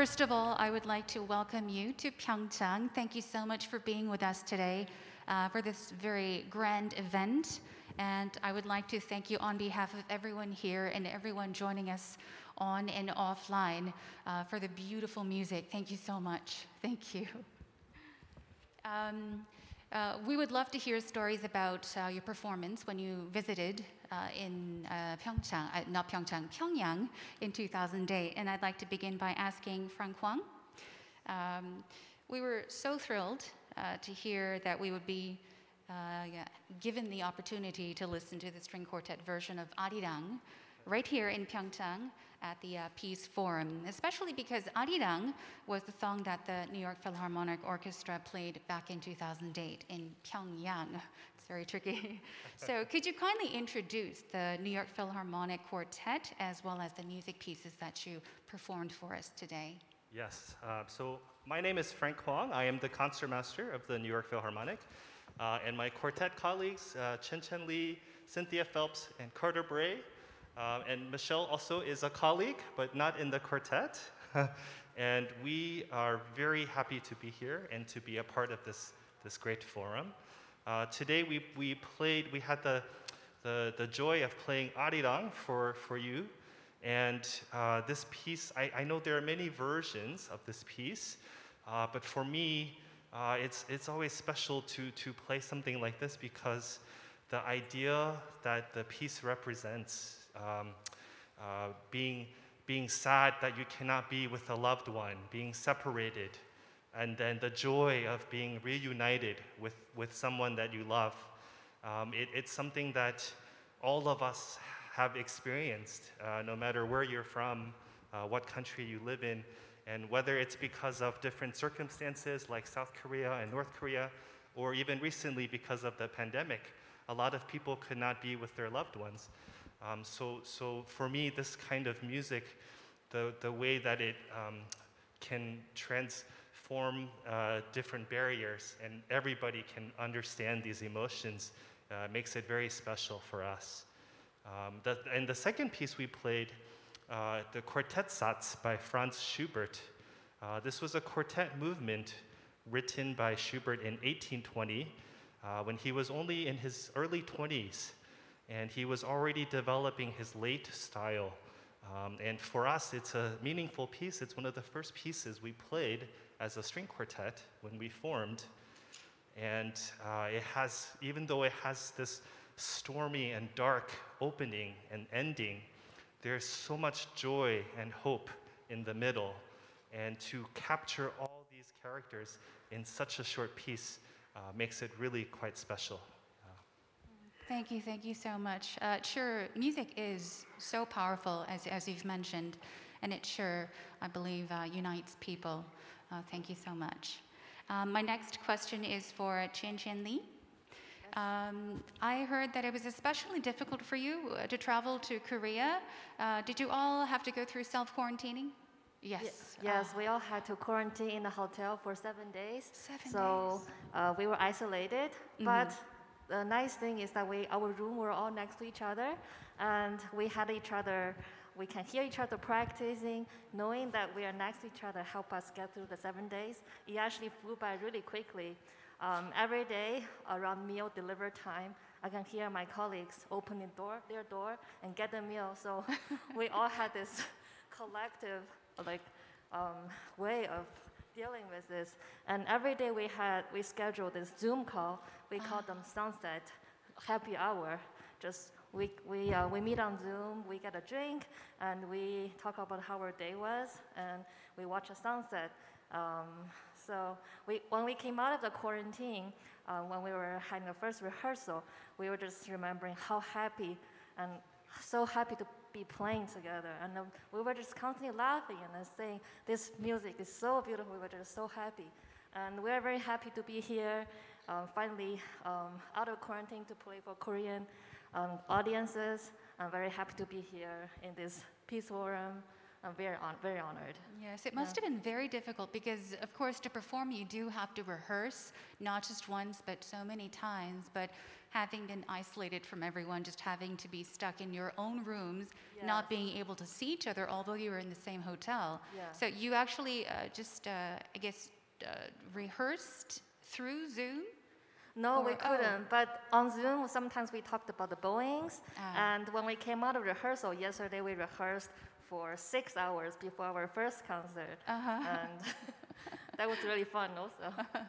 First of all, I would like to welcome you to Pyeongchang. Thank you so much for being with us today uh, for this very grand event. And I would like to thank you on behalf of everyone here and everyone joining us on and offline uh, for the beautiful music. Thank you so much. Thank you. Um, uh, we would love to hear stories about uh, your performance when you visited uh, in uh, Pyeongchang, uh, not Pyeongchang, Pyongyang in 2008. And I'd like to begin by asking Frank Huang. Um, we were so thrilled to hear that we would be yeah, given the opportunity to listen to the string quartet version of Arirang right here in Pyeongchang at the uh, Peace Forum, especially because Arirang was the song that the New York Philharmonic Orchestra played back in 2008 in Pyongyang. It's very tricky. so, could you kindly introduce the New York Philharmonic Quartet as well as the music pieces that you performed for us today? Yes. Uh, so my name is Frank Huang. I am the concertmaster of the New York Philharmonic. Uh, and my quartet colleagues, uh, Qianqian Li, Cynthia Phelps, and Carter Bray. Uh, and Michelle also is a colleague, but not in the quartet. and we are very happy to be here and to be a part of this, this great forum. Uh, today we, we played, we had the, the, the joy of playing Arirang for, for you. And uh, this piece, I, I know there are many versions of this piece, uh, but for me, uh, it's, it's always special to, to play something like this because the idea that the piece represents, um, uh, being, being sad that you cannot be with a loved one, being separated, and then the joy of being reunited with, with someone that you love. Um, it, it's something that all of us have experienced, uh, no matter where you're from, uh, what country you live in, and whether it's because of different circumstances like South Korea and North Korea, or even recently because of the pandemic, a lot of people could not be with their loved ones. Um, so, so for me, this kind of music, the, the way that it um, can transform uh, different barriers and everybody can understand these emotions uh, makes it very special for us. Um, the, and the second piece we played, uh, the Quartet Satz by Franz Schubert. Uh, this was a quartet movement written by Schubert in 1820 uh, when he was only in his early 20s and he was already developing his late style. Um, and for us, it's a meaningful piece. It's one of the first pieces we played as a string quartet when we formed. And uh, it has, even though it has this stormy and dark opening and ending, there's so much joy and hope in the middle. And to capture all these characters in such a short piece uh, makes it really quite special. Thank you, thank you so much. Uh, sure, music is so powerful, as, as you've mentioned, and it sure, I believe, uh, unites people. Uh, thank you so much. Um, my next question is for Qianqian Li. Um, I heard that it was especially difficult for you uh, to travel to Korea. Uh, did you all have to go through self quarantining? Yes. Yes, Uh, we all had to quarantine in the hotel for seven days. Seven so uh, we were isolated. But the nice thing is that we our room were all next to each other, and we had each other. We can hear each other practicing, knowing that we are next to each other. Help us get through the seven days. It actually flew by really quickly. Um, every day around meal delivery time, I can hear my colleagues opening door, their door and get the meal. So we all had this collective like um, way of dealing with this. And every day we had we scheduled this Zoom call. We call them sunset happy hour. Just we we uh, we meet on Zoom. We get a drink and we talk about how our day was, and we watch a sunset. Um, so we, when we came out of the quarantine, uh, when we were having the first rehearsal, we were just remembering how happy and so happy to be playing together. And um, we were just constantly laughing and saying, this music is so beautiful. We were just so happy. And we're very happy to be here, um, finally um, out of quarantine to play for Korean um, audiences. I'm very happy to be here in this Peace Forum. I'm very, on, very honored. Yes, it must have been very difficult because, of course, to perform, you do have to rehearse, not just once, but so many times. But having been isolated from everyone, just having to be stuck in your own rooms, not being able to see each other, although you were in the same hotel. Yeah. So you actually uh, just, uh, I guess, uh, rehearsed through Zoom? No, we couldn't. oh. But on Zoom, sometimes we talked about the bowings. Ah. And when we came out of rehearsal yesterday, we rehearsed for six hours before our first concert. Uh-huh. And that was really fun also.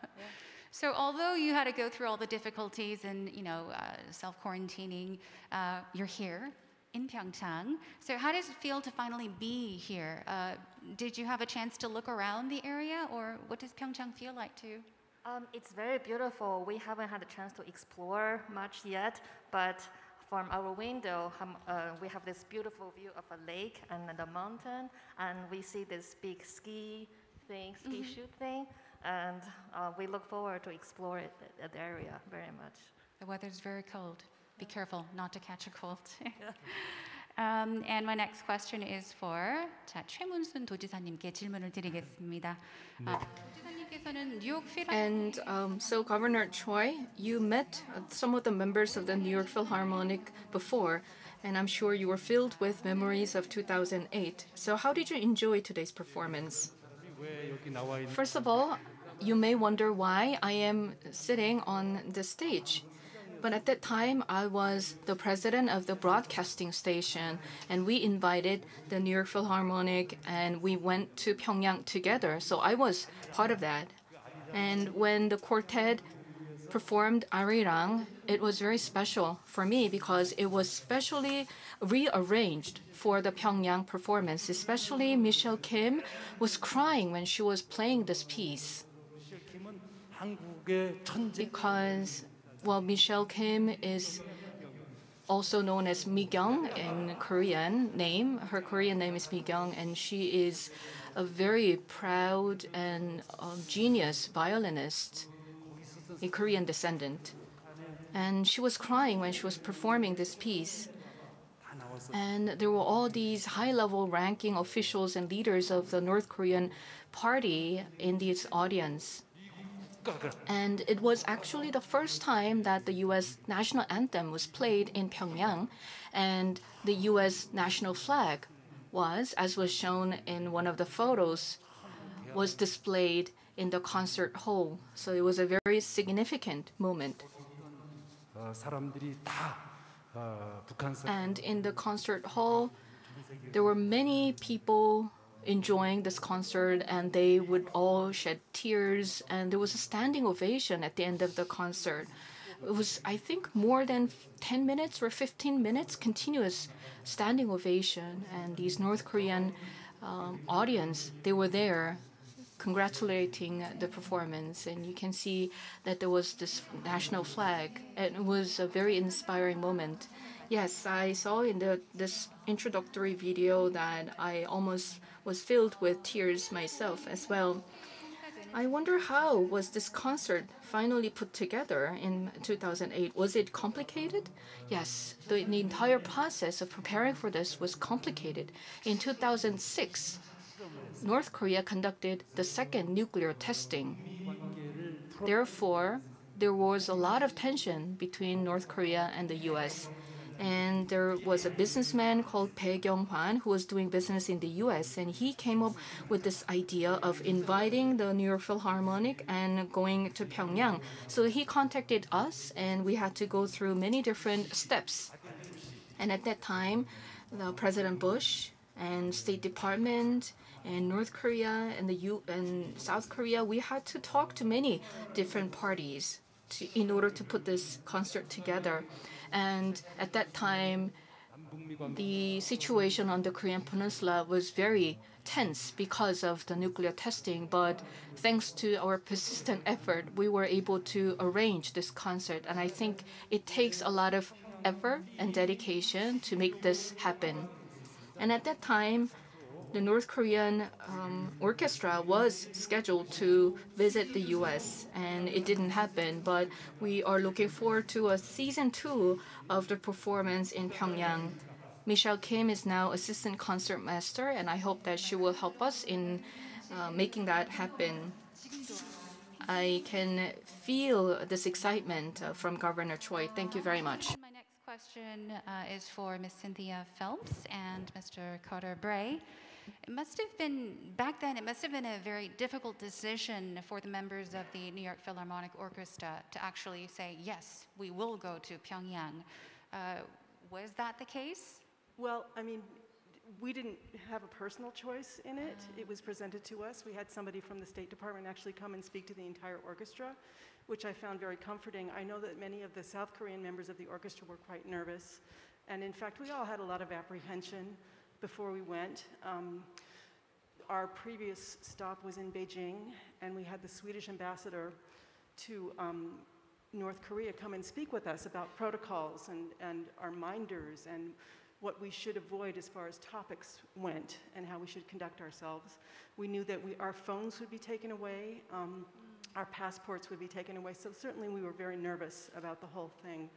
So although you had to go through all the difficulties and you know uh, self quarantining, uh, you're here in Pyeongchang. So how does it feel to finally be here? Uh, did you have a chance to look around the area, or what does Pyeongchang feel like to you? Um, it's very beautiful. We haven't had a chance to explore much yet, but from our window, um, uh, we have this beautiful view of a lake and then the mountain, and we see this big ski thing, ski shoot thing, and uh, we look forward to explore it, that area very much. The weather's very cold. Be careful not to catch a cold. um, and my next question is for 자, 최문순 도지사님께 질문을 드리겠습니다. 아, and um, so, Governor Choi, you met uh, some of the members of the New York Philharmonic before, and I'm sure you were filled with memories of 2008. So, how did you enjoy today's performance? First of all, you may wonder why I am sitting on the stage. But at that time, I was the president of the broadcasting station, and we invited the New York Philharmonic, and we went to Pyongyang together. So I was part of that. And when the quartet performed Arirang, it was very special for me because it was specially rearranged for the Pyongyang performance. Especially Michelle Kim was crying when she was playing this piece because well, Michelle Kim is also known as Migyung in Korean name. Her Korean name is Migyung, and she is a very proud and um, genius violinist, a Korean descendant. And she was crying when she was performing this piece. And there were all these high level ranking officials and leaders of the North Korean party in this audience. And it was actually the first time that the U.S. national anthem was played in Pyongyang, and the U.S. national flag was, as was shown in one of the photos, was displayed in the concert hall. So it was a very significant moment. And in the concert hall, there were many people enjoying this concert, and they would all shed tears. And there was a standing ovation at the end of the concert. It was, I think, more than 10 minutes or 15 minutes continuous standing ovation. And these North Korean um, audience, they were there congratulating the performance and you can see that there was this national flag and it was a very inspiring moment yes i saw in the this introductory video that i almost was filled with tears myself as well i wonder how was this concert finally put together in 2008 was it complicated yes the, the entire process of preparing for this was complicated in 2006 North Korea conducted the second nuclear testing. Therefore, there was a lot of tension between North Korea and the US. And there was a businessman called Bae Kyung-hwan who was doing business in the US, and he came up with this idea of inviting the New York Philharmonic and going to Pyongyang. So he contacted us, and we had to go through many different steps. And at that time, the President Bush and State Department and North Korea and the U and South Korea, we had to talk to many different parties to, in order to put this concert together. And at that time, the situation on the Korean Peninsula was very tense because of the nuclear testing. But thanks to our persistent effort, we were able to arrange this concert. And I think it takes a lot of effort and dedication to make this happen. And at that time, the North Korean um, orchestra was scheduled to visit the US, and it didn't happen. But we are looking forward to a season two of the performance in Pyongyang. Michelle Kim is now assistant concertmaster, and I hope that she will help us in uh, making that happen. I can feel this excitement uh, from Governor Choi. Thank you very much. My next question uh, is for Ms. Cynthia Phelps and Mr. Carter Bray. It must have been, back then, it must have been a very difficult decision for the members of the New York Philharmonic Orchestra to actually say, yes, we will go to Pyongyang. Uh, was that the case? Well, I mean, we didn't have a personal choice in it. It was presented to us. We had somebody from the State Department actually come and speak to the entire orchestra, which I found very comforting. I know that many of the South Korean members of the orchestra were quite nervous. And in fact, we all had a lot of apprehension before we went. Um, our previous stop was in Beijing, and we had the Swedish ambassador to um, North Korea come and speak with us about protocols and, and our minders and what we should avoid as far as topics went and how we should conduct ourselves. We knew that we, our phones would be taken away, um, our passports would be taken away, so certainly we were very nervous about the whole thing.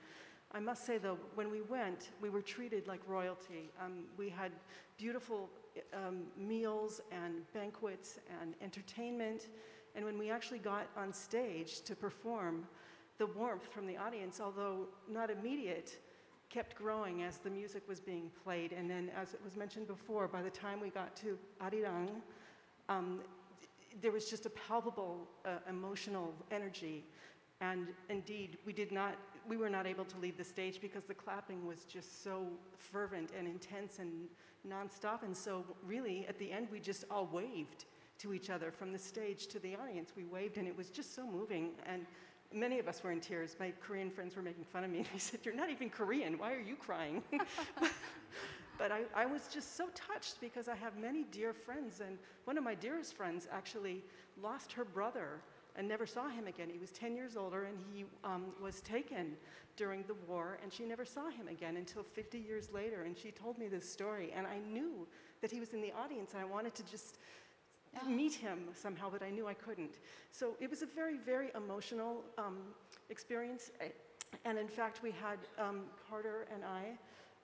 I must say, though, when we went, we were treated like royalty. Um, we had beautiful um, meals and banquets and entertainment. And when we actually got on stage to perform, the warmth from the audience, although not immediate, kept growing as the music was being played. And then, as it was mentioned before, by the time we got to Arirang, um, there was just a palpable uh, emotional energy. And indeed, we did not we were not able to leave the stage because the clapping was just so fervent and intense and nonstop. And so, really, at the end, we just all waved to each other from the stage to the audience. We waved, and it was just so moving. And many of us were in tears. My Korean friends were making fun of me. They said, You're not even Korean. Why are you crying? but I, I was just so touched because I have many dear friends. And one of my dearest friends actually lost her brother and never saw him again. He was 10 years older and he um, was taken during the war, and she never saw him again until 50 years later. And she told me this story, and I knew that he was in the audience, and I wanted to just meet him somehow, but I knew I couldn't. So it was a very, very emotional um, experience. And in fact, we had um, Carter and I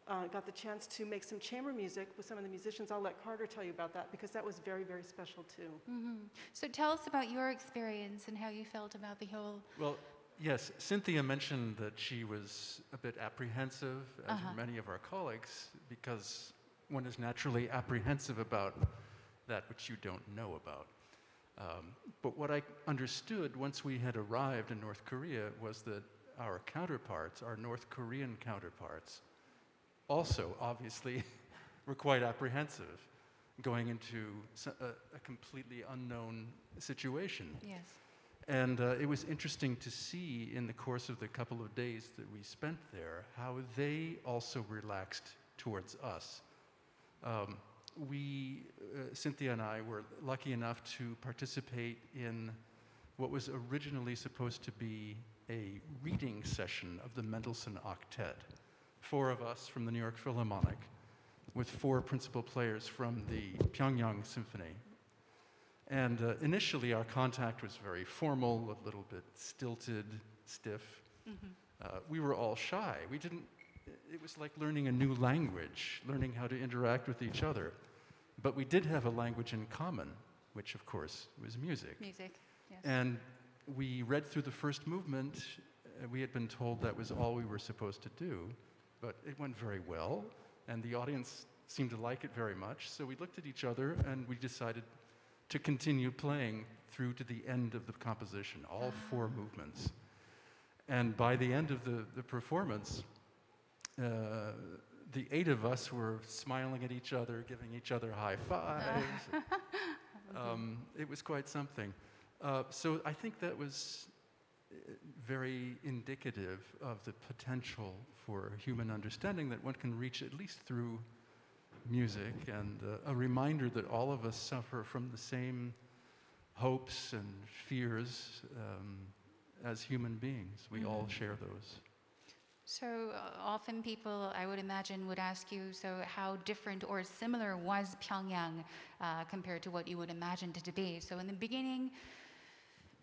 uh, got the chance to make some chamber music with some of the musicians. I'll let Carter tell you about that because that was very, very special too. Mhm. So tell us about your experience and how you felt about the whole. Well, yes, Cynthia mentioned that she was a bit apprehensive, as Uh-huh. were many of our colleagues, because one is naturally apprehensive about that which you don't know about. Um, but what I understood once we had arrived in North Korea was that our counterparts, our North Korean counterparts, also obviously were quite apprehensive going into a completely unknown situation. Yes. And uh, it was interesting to see in the course of the couple of days that we spent there how they also relaxed towards us. Um, we, uh, Cynthia and I, were lucky enough to participate in what was originally supposed to be a reading session of the Mendelssohn Octet. Four of us from the New York Philharmonic, with four principal players from the Pyongyang Symphony. And uh, initially, our contact was very formal, a little bit stilted, stiff. Uh, we were all shy. We didn't, it was like learning a new language, learning how to interact with each other. But we did have a language in common, which, of course, was music. Music, yes. And we read through the first movement. Uh, we had been told that was all we were supposed to do, but it went very well, and the audience seemed to like it very much. So we looked at each other and we decided to continue playing through to the end of the composition, all four movements. And by the end of the, the performance, uh, the eight of us were smiling at each other, giving each other high fives. um, it was quite something. Uh, so I think that was very indicative of the potential for human understanding that one can reach at least through music and uh, a reminder that all of us suffer from the same hopes and fears um, as human beings. We all Mhm. share those. So uh, often people, I would imagine, would ask you, so how different or similar was Pyongyang uh, compared to what you would imagine it to be? So in the beginning,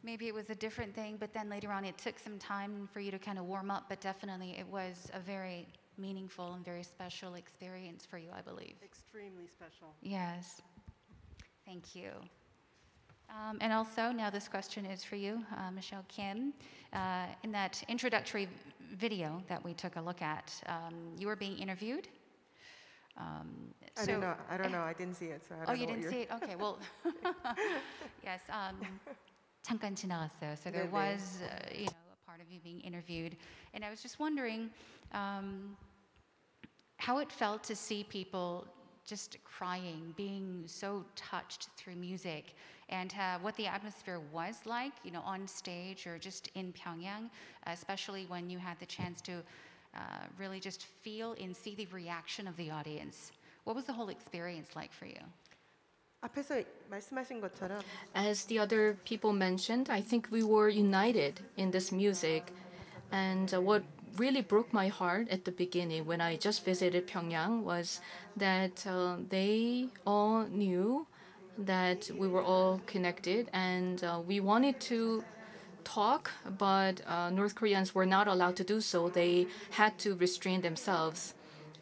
maybe it was a different thing, but then later on it took some time for you to kind of warm up, but definitely it was a very meaningful and very special experience for you, I believe. Extremely special. Yes. Thank you. Um, and also, now this question is for you, uh, Michelle Kim. Uh, in that introductory video that we took a look at, um, you were being interviewed. Um, I don't know. I don't know. I didn't see it, so I don't oh, you didn't see it? Okay, well, yes. Um, 잠깐 지나갔어요. So there 네네. was, uh, you know, a part of you being interviewed, and I was just wondering um, how it felt to see people just crying, being so touched through music, and uh, what the atmosphere was like, you know, on stage or just in Pyongyang, especially when you had the chance to uh, really just feel and see the reaction of the audience. What was the whole experience like for you? As the other people mentioned, I think we were united in this music. And uh, what really broke my heart at the beginning when I just visited Pyongyang was that uh, they all knew that we were all connected and uh, we wanted to talk, but uh, North Koreans were not allowed to do so. They had to restrain themselves.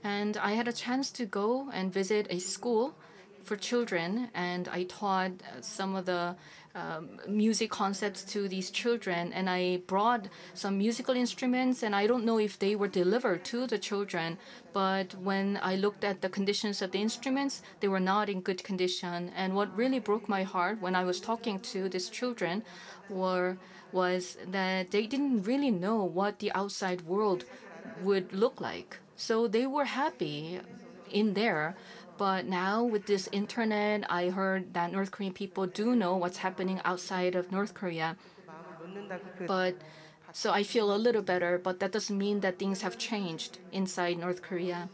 And I had a chance to go and visit a school for children, and I taught uh, some of the um, music concepts to these children. And I brought some musical instruments, and I don't know if they were delivered to the children, but when I looked at the conditions of the instruments, they were not in good condition. And what really broke my heart when I was talking to these children were was that they didn't really know what the outside world would look like. So they were happy in there. But now with this internet, I heard that North Korean people do know what's happening outside of North Korea. But so I feel a little better, but that doesn't mean that things have changed inside North Korea.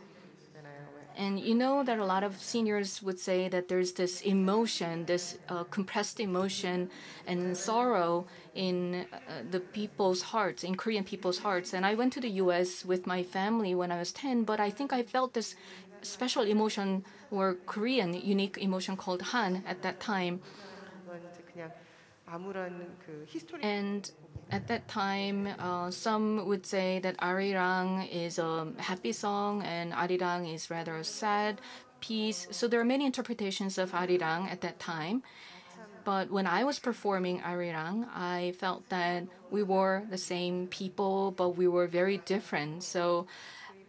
And you know that a lot of seniors would say that there's this emotion, this uh, compressed emotion and sorrow in uh, the people's hearts, in Korean people's hearts. And I went to the US with my family when I was 10, but I think I felt this special emotion or Korean unique emotion called Han at that time. And at that time, uh, some would say that Arirang is a happy song and Arirang is rather a sad piece. So there are many interpretations of Arirang at that time. But when I was performing Arirang, I felt that we were the same people, but we were very different. So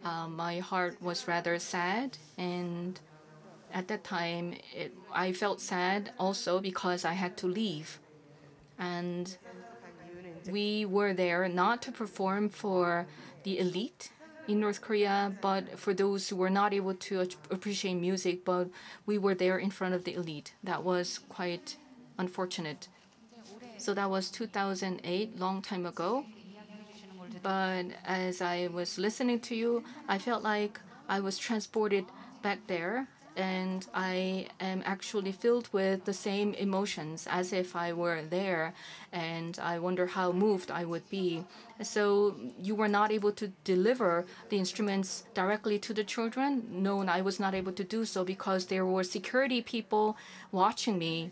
uh, my heart was rather sad and at that time it, i felt sad also because i had to leave. And we were there not to perform for the elite in north korea but for those who were not able to appreciate music but we were there in front of the elite. That was quite unfortunate. So that was 2008 long time ago but as I was listening to you, I felt like I was transported back there, and I am actually filled with the same emotions as if I were there, and I wonder how moved I would be. So you were not able to deliver the instruments directly to the children. No, I was not able to do so because there were security people watching me.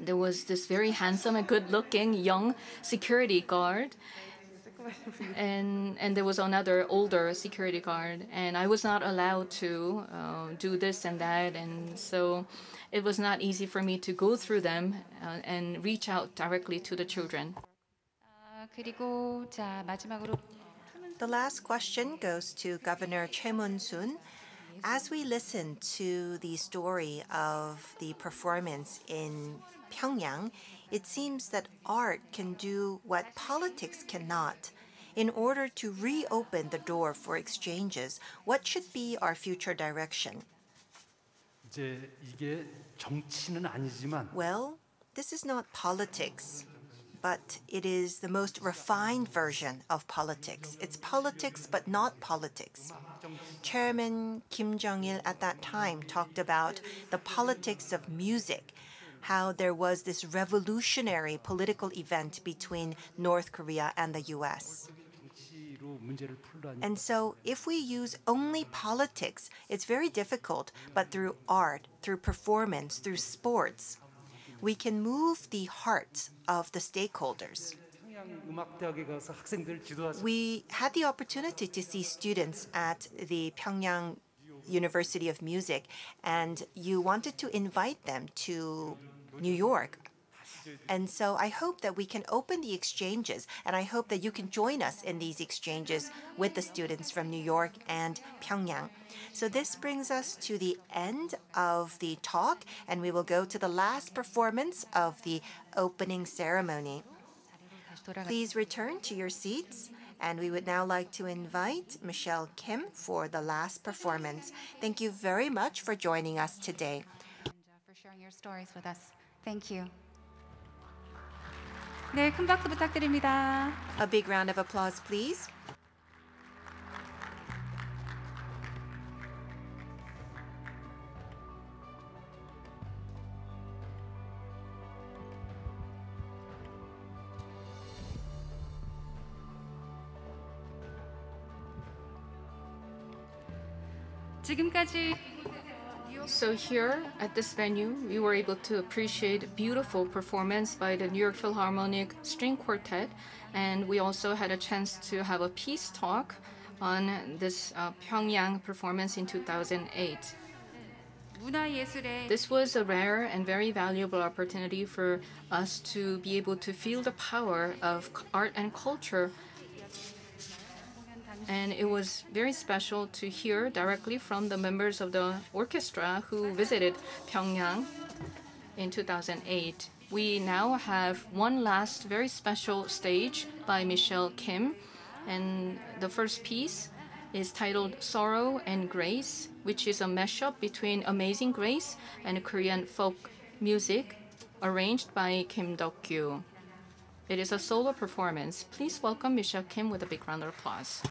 There was this very handsome and good-looking young security guard and and there was another older security guard, and I was not allowed to uh, do this and that, and so it was not easy for me to go through them uh, and reach out directly to the children. The last question goes to Governor Choi Moon-soon. As we listen to the story of the performance in Pyongyang, it seems that art can do what politics cannot. In order to reopen the door for exchanges, what should be our future direction? Well, this is not politics, but it is the most refined version of politics. It's politics, but not politics. Chairman Kim Jong il at that time talked about the politics of music how there was this revolutionary political event between North Korea and the US. And so, if we use only politics, it's very difficult, but through art, through performance, through sports, we can move the hearts of the stakeholders. We had the opportunity to see students at the Pyongyang University of Music, and you wanted to invite them to New York. And so I hope that we can open the exchanges, and I hope that you can join us in these exchanges with the students from New York and Pyongyang. So this brings us to the end of the talk, and we will go to the last performance of the opening ceremony. Please return to your seats. And we would now like to invite Michelle Kim for the last performance. Thank you very much for joining us today. for sharing your stories with us. Thank you. 네, 큰 박수 부탁드립니다. A big round of applause, please. 지금까지 So here at this venue, we were able to appreciate beautiful performance by the New York Philharmonic String Quartet, and we also had a chance to have a peace talk on this uh, Pyongyang performance in 2008. 문화예술의 This was a rare and very valuable opportunity for us to be able to feel the power of c- art and culture. and it was very special to hear directly from the members of the orchestra who visited Pyongyang in 2008. We now have one last very special stage by Michelle Kim, and the first piece is titled Sorrow and Grace, which is a mashup between Amazing Grace and Korean folk music arranged by Kim Dok-kyu. It is a solo performance. Please welcome Michelle Kim with a big round of applause.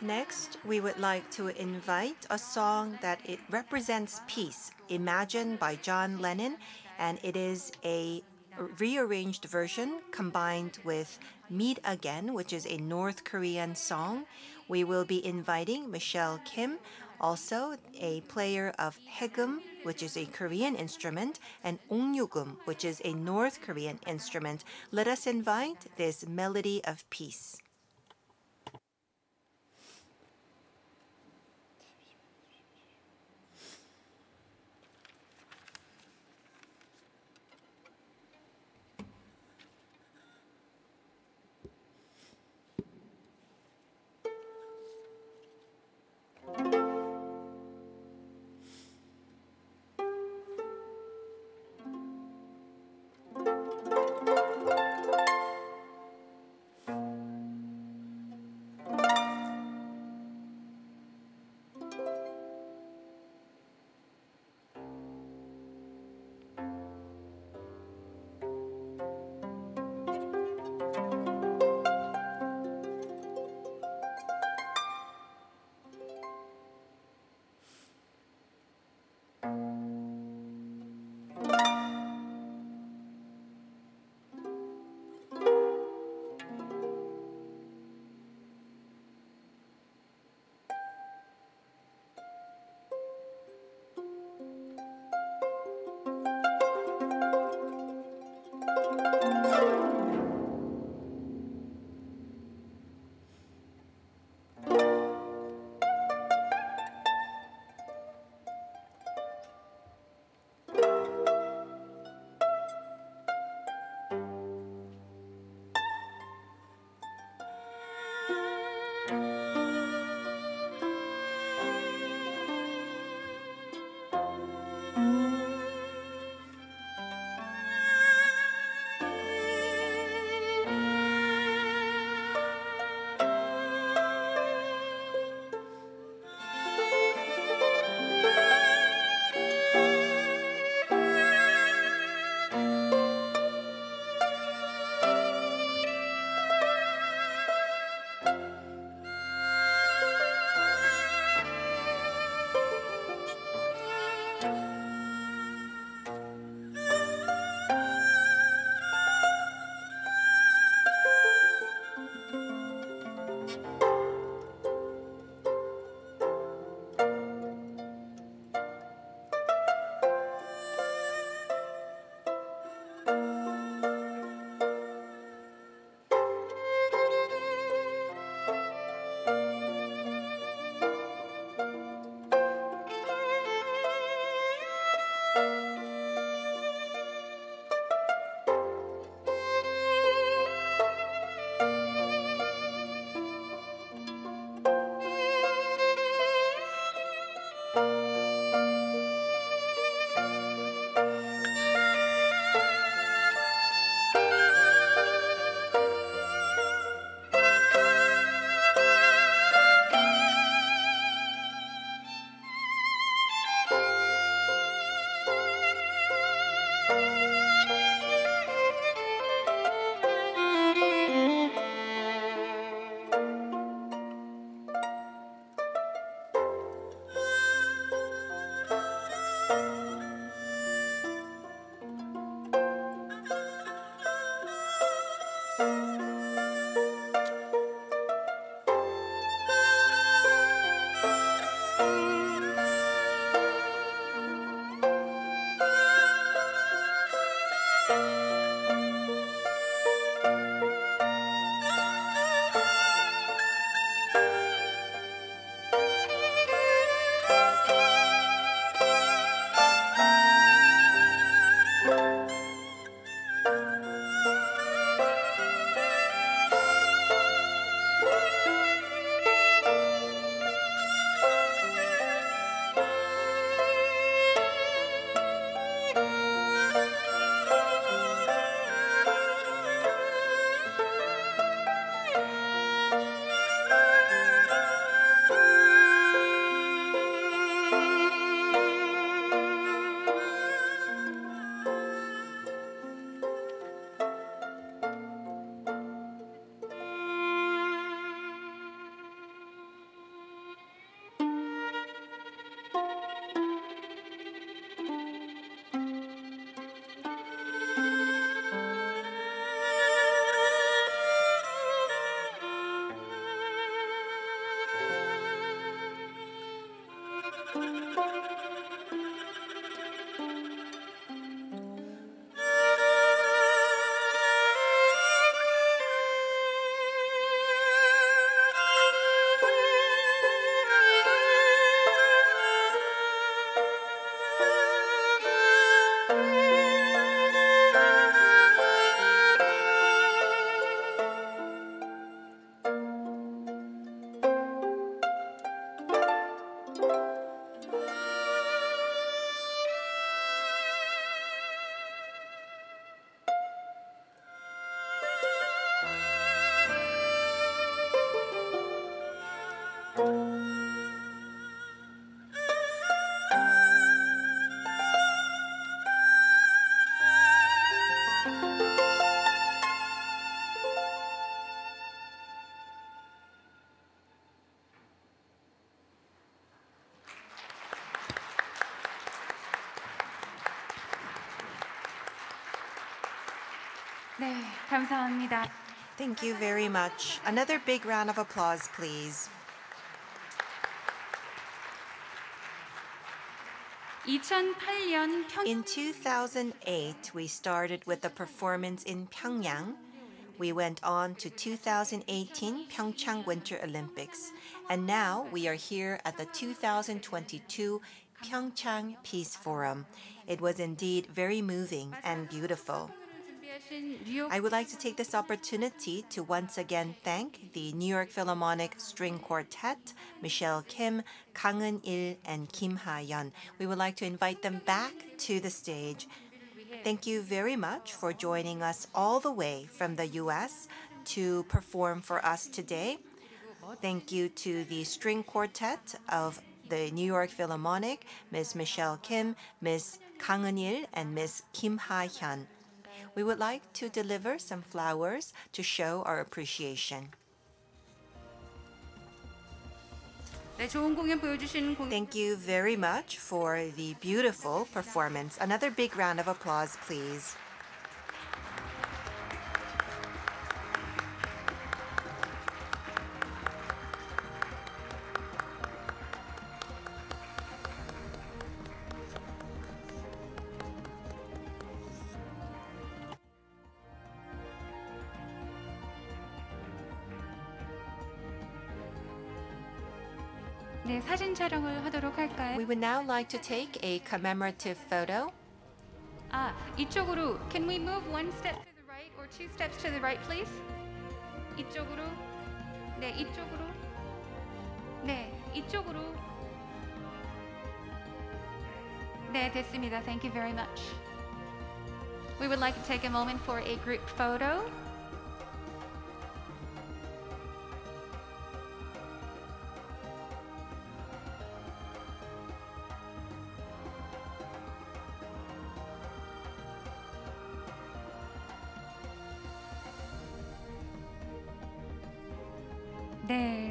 Next, we would like to invite a song that it represents peace, Imagine by John Lennon, and it is a rearranged version combined with Meet Again, which is a North Korean song. We will be inviting Michelle Kim, also a player of haegum, which is a Korean instrument, and ongyugum, which is a North Korean instrument. Let us invite this melody of peace. 감사합니다. Thank you very much. Another big round of applause, please. 2008년 평 In 2008, we started with a performance in Pyongyang. We went on to 2018 Pyeongchang Winter Olympics, and now we are here at the 2022 Pyeongchang Peace Forum. It was indeed very moving and beautiful. I would like to take this opportunity to once again thank the New York Philharmonic String Quartet, Michelle Kim, Kang Eun Il, and Kim Ha Yun. We would like to invite them back to the stage. Thank you very much for joining us all the way from the U.S. to perform for us today. Thank you to the string quartet of the New York Philharmonic, Ms. Michelle Kim, Ms. Kang Eun Il, and Ms. Kim Ha Hyun we would like to deliver some flowers to show our appreciation. Thank you very much for the beautiful performance. Another big round of applause, please. 사진 촬영을 하도록 할까요? We would now like to take a commemorative photo. 아, 이쪽으로 Can we move one step to the right or two steps to the right, please? 이쪽으로. 네, 이쪽으로. 네, 이쪽으로. 네, 됐습니다. Thank you very much. We would like to take a moment for a group photo.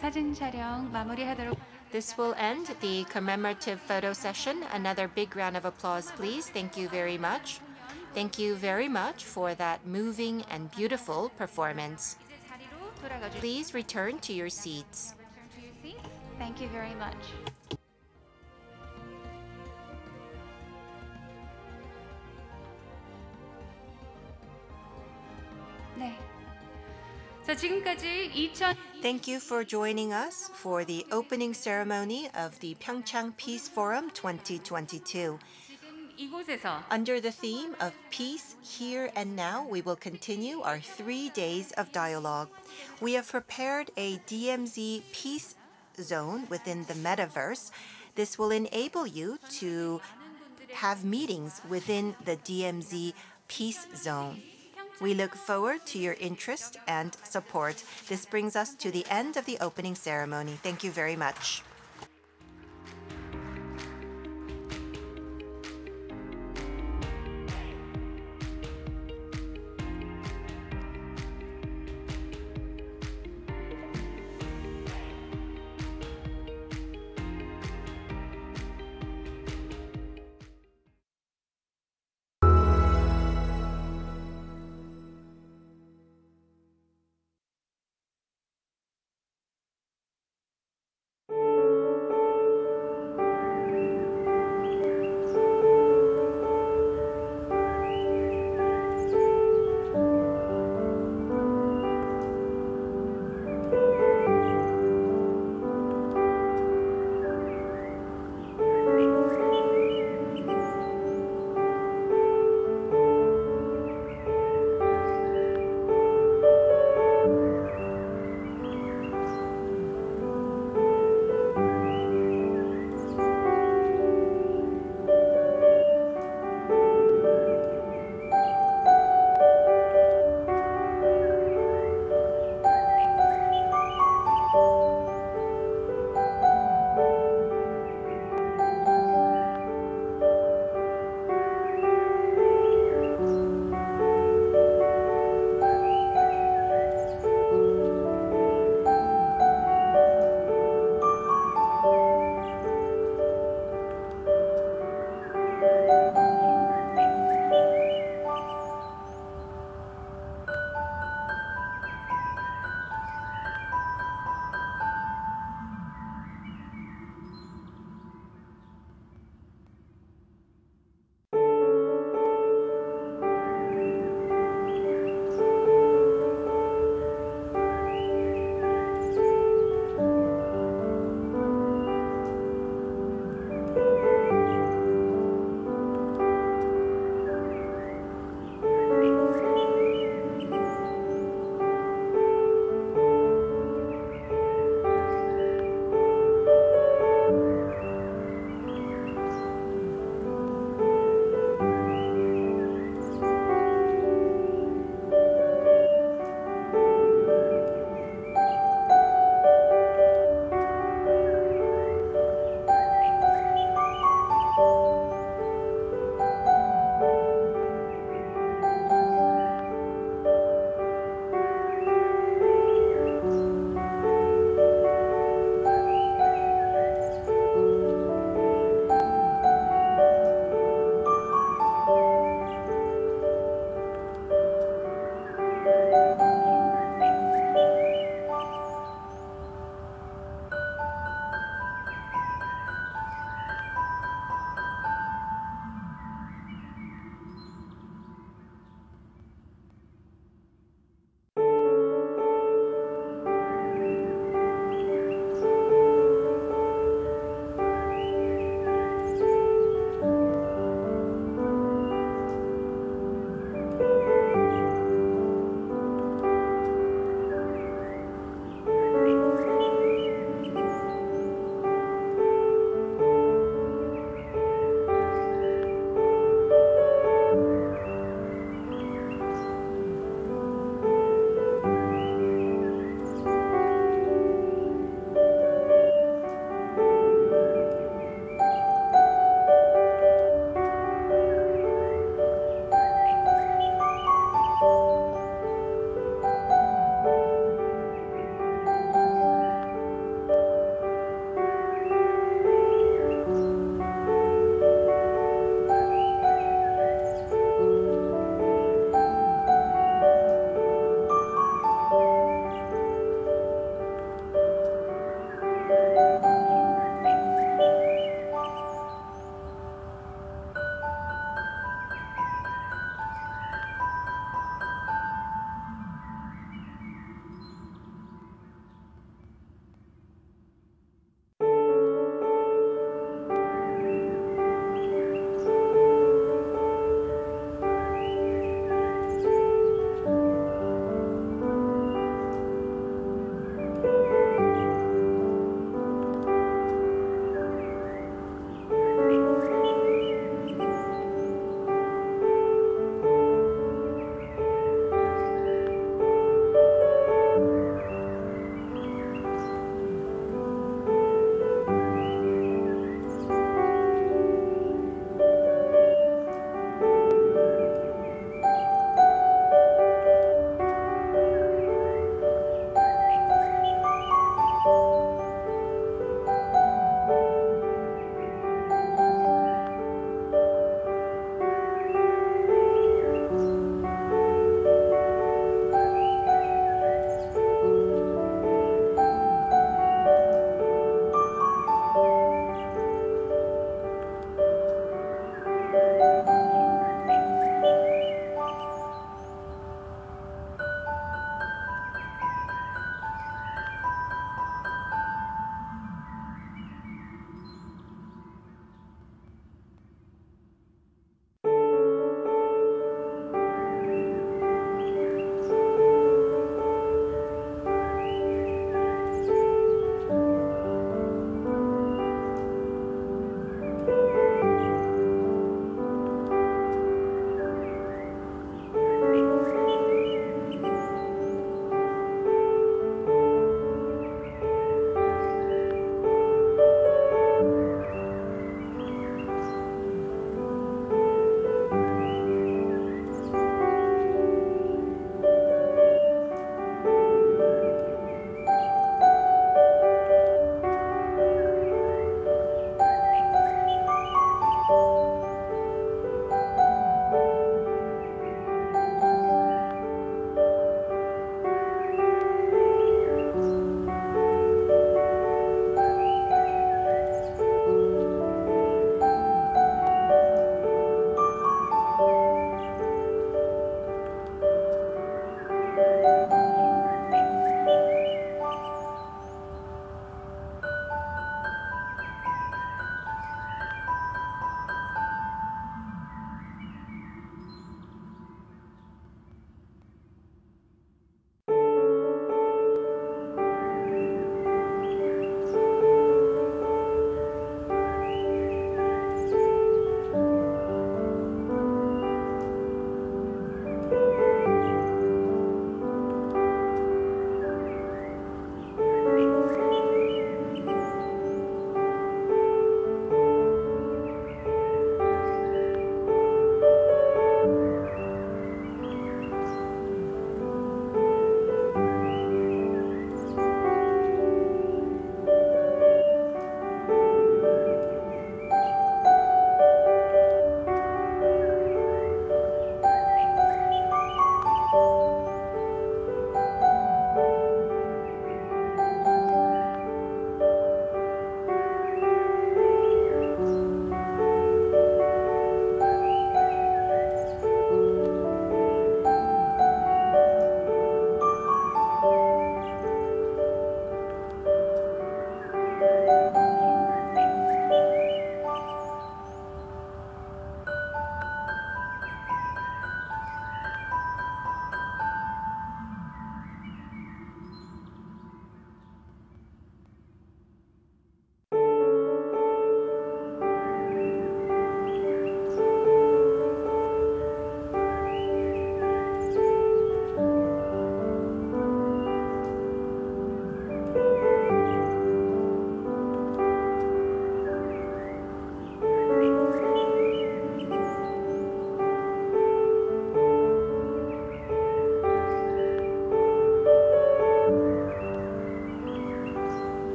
사진 촬영 마무리하도록 This will end the commemorative photo session. Another big round of applause, please. Thank you very much. Thank you very much for that moving and beautiful performance. 자리로 돌아가 주세요. Please return to your seats. Return to your seats. Thank you very much. Thank you for joining us for the opening ceremony of the Pyeongchang Peace Forum 2022. Under the theme of Peace Here and Now, we will continue our three days of dialogue. We have prepared a DMZ peace zone within the metaverse. This will enable you to have meetings within the DMZ peace zone. We look forward to your interest and support. This brings us to the end of the opening ceremony. Thank you very much.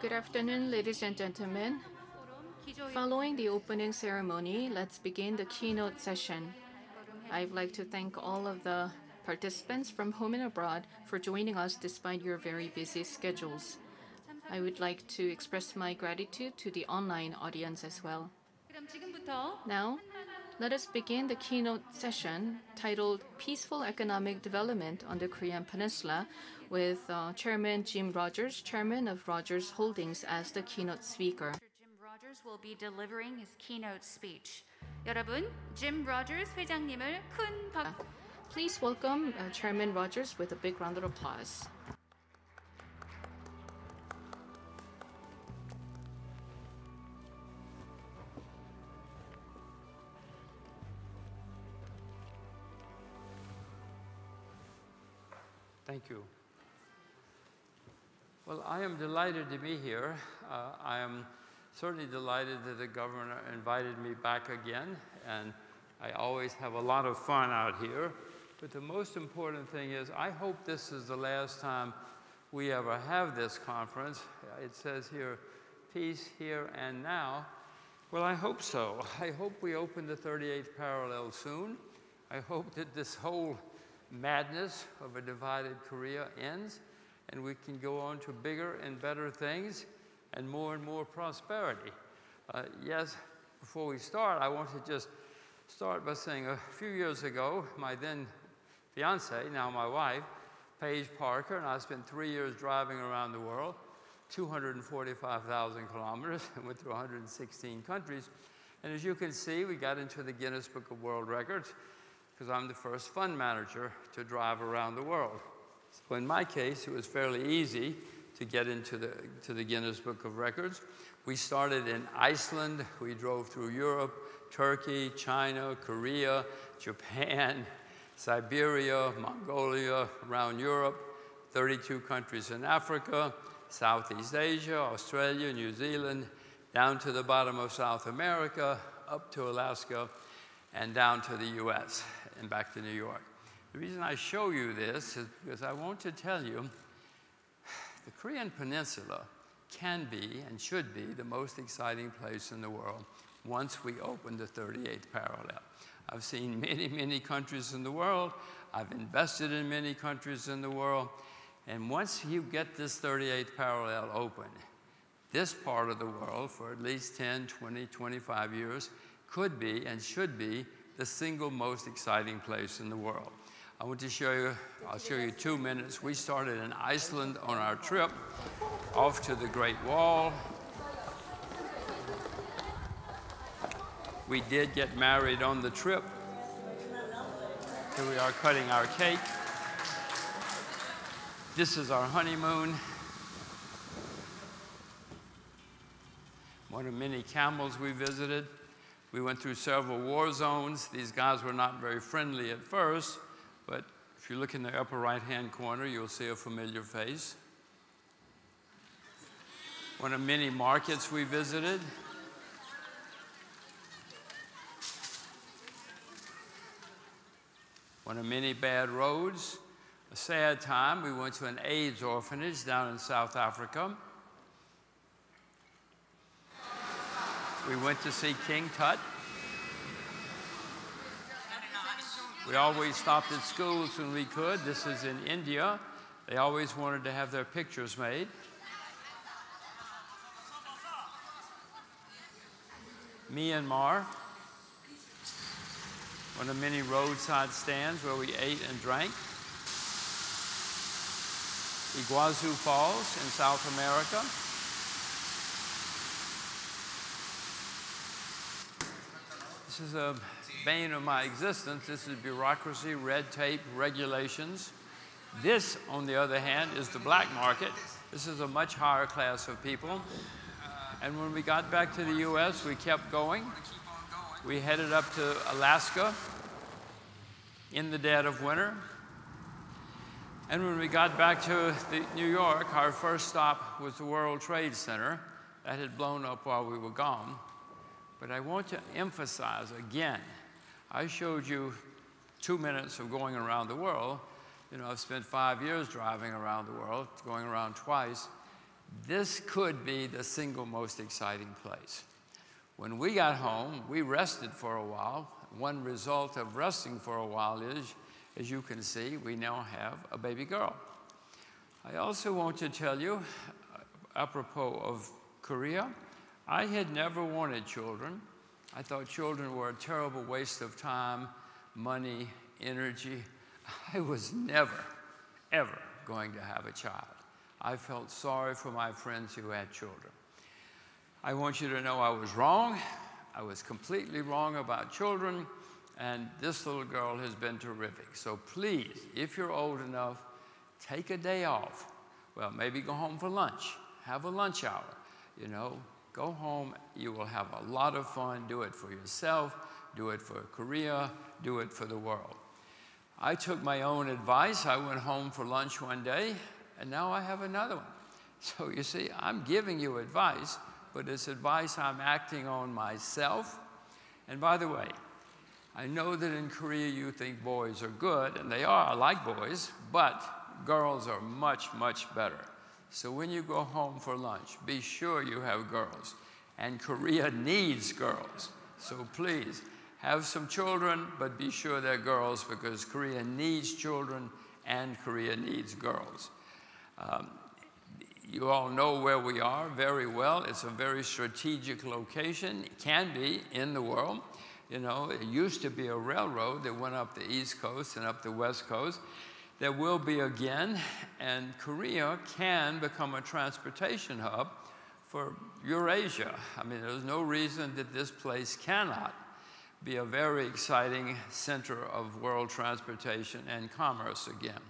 Good afternoon, ladies and gentlemen. Following the opening ceremony, let's begin the keynote session. I'd like to thank all of the participants from home and abroad for joining us despite your very busy schedules. I would like to express my gratitude to the online audience as well. Now, let us begin the keynote session titled Peaceful Economic Development on the Korean Peninsula with uh, Chairman Jim Rogers, Chairman of Rogers Holdings, as the keynote speaker. Jim Rogers will be delivering his keynote speech. 여러분, Jim Rogers 회장님을 큰 박. Please welcome uh, Chairman Rogers with a big round of applause. Thank you. Well, I am delighted to be here. Uh, I am certainly delighted that the governor invited me back again, and I always have a lot of fun out here. But the most important thing is, I hope this is the last time we ever have this conference. It says here, peace here and now. Well, I hope so. I hope we open the 38th parallel soon. I hope that this whole madness of a divided Korea ends and we can go on to bigger and better things and more and more prosperity. Uh, yes, before we start, I want to just start by saying a few years ago, my then fiance, now my wife, Paige Parker, and I spent three years driving around the world, 245,000 kilometers, and went to 116 countries. And as you can see, we got into the Guinness Book of World Records because I'm the first fund manager to drive around the world. So in my case, it was fairly easy to get into the, to the Guinness Book of Records. We started in Iceland. We drove through Europe, Turkey, China, Korea, Japan, Siberia, Mongolia, around Europe, 32 countries in Africa, Southeast Asia, Australia, New Zealand, down to the bottom of South America, up to Alaska, and down to the US and back to New York. The reason I show you this is because I want to tell you the Korean Peninsula can be and should be the most exciting place in the world once we open the 38th parallel. I've seen many, many countries in the world. I've invested in many countries in the world. And once you get this 38th parallel open, this part of the world for at least 10, 20, 25 years could be and should be the single most exciting place in the world. I want to show you, I'll show you two minutes. We started in Iceland on our trip off to the Great Wall. We did get married on the trip. Here we are cutting our cake. This is our honeymoon. One of many camels we visited. We went through several war zones. These guys were not very friendly at first, but if you look in the upper right-hand corner, you'll see a familiar face. One of many markets we visited. One of many bad roads. A sad time, we went to an AIDS orphanage down in South Africa. We went to see King Tut. We always stopped at schools when we could. This is in India. They always wanted to have their pictures made. Myanmar, one of many roadside stands where we ate and drank. Iguazu Falls in South America. This is a bane of my existence. This is bureaucracy, red tape, regulations. This, on the other hand, is the black market. This is a much higher class of people. And when we got back to the US, we kept going. We headed up to Alaska in the dead of winter. And when we got back to New York, our first stop was the World Trade Center. That had blown up while we were gone. But I want to emphasize again, I showed you two minutes of going around the world. You know, I've spent five years driving around the world, going around twice. This could be the single most exciting place. When we got home, we rested for a while. One result of resting for a while is, as you can see, we now have a baby girl. I also want to tell you, uh, apropos of Korea, I had never wanted children. I thought children were a terrible waste of time, money, energy. I was never, ever going to have a child. I felt sorry for my friends who had children. I want you to know I was wrong. I was completely wrong about children, and this little girl has been terrific. So please, if you're old enough, take a day off. Well, maybe go home for lunch. Have a lunch hour. You know, go home. You will have a lot of fun. Do it for yourself. Do it for Korea. Do it for the world. I took my own advice. I went home for lunch one day, and now I have another one. So you see, I'm giving you advice, but it's advice I'm acting on myself. And by the way, I know that in Korea you think boys are good, and they are. I like boys, but girls are much, much better. So when you go home for lunch, be sure you have girls. And Korea needs girls. So please, have some children, but be sure they're girls because Korea needs children and Korea needs girls. Um, you all know where we are very well. It's a very strategic location. It can be in the world. You know, it used to be a railroad that went up the East Coast and up the West Coast. There will be again, and Korea can become a transportation hub for Eurasia. I mean, there's no reason that this place cannot be a very exciting center of world transportation and commerce again.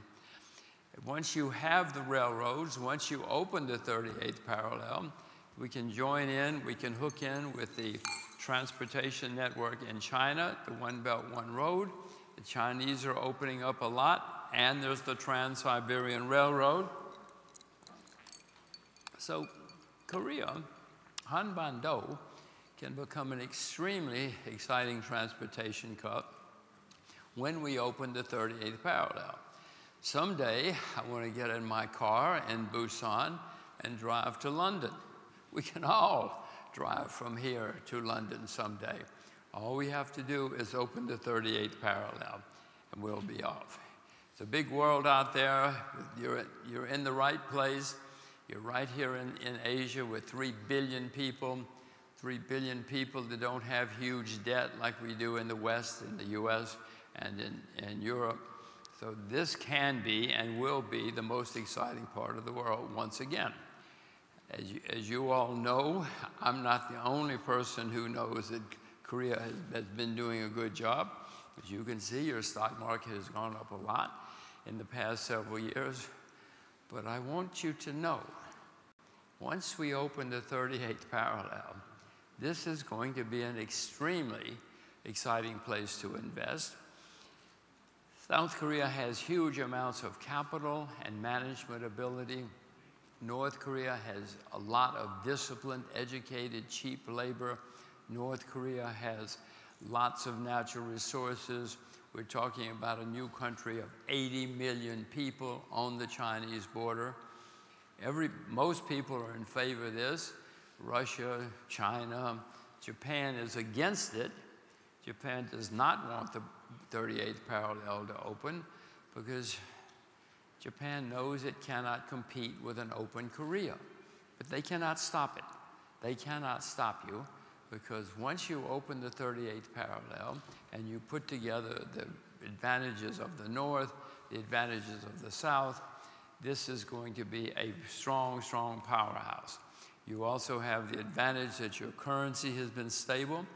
Once you have the railroads, once you open the 38th parallel, we can join in, we can hook in with the transportation network in China, the One Belt, One Road. The Chinese are opening up a lot, and there's the Trans-Siberian Railroad. So Korea, Hanbando, can become an extremely exciting transportation cut when we open the 38th parallel. Someday, I want to get in my car in Busan and drive to London. We can all drive from here to London someday. All we have to do is open the 38th parallel, and we'll be off. It's a big world out there. You're, you're in the right place. You're right here in, in Asia with 3 billion people. 3 billion people that don't have huge debt like we do in the West, in the US, and in, in Europe. So this can be and will be the most exciting part of the world once again. As you, as you all know, I'm not the only person who knows that Korea has, has been doing a good job. As you can see, your stock market has gone up a lot in the past several years. But I want you to know, once we open the 38th parallel, this is going to be an extremely exciting place to invest. South Korea has huge amounts of capital and management ability. North Korea has a lot of disciplined, educated, cheap labor. North Korea has lots of natural resources. We're talking about a new country of 80 million people on the Chinese border. Every, most people are in favor of this. Russia, China, Japan is against it. Japan does not want the 38th parallel to open because Japan knows it cannot compete with an open Korea. But they cannot stop it. They cannot stop you because once you open the 38th parallel and you put together the advantages of the North, the advantages of the South, this is going to be a strong, strong powerhouse. You also have the advantage that your currency has been stable.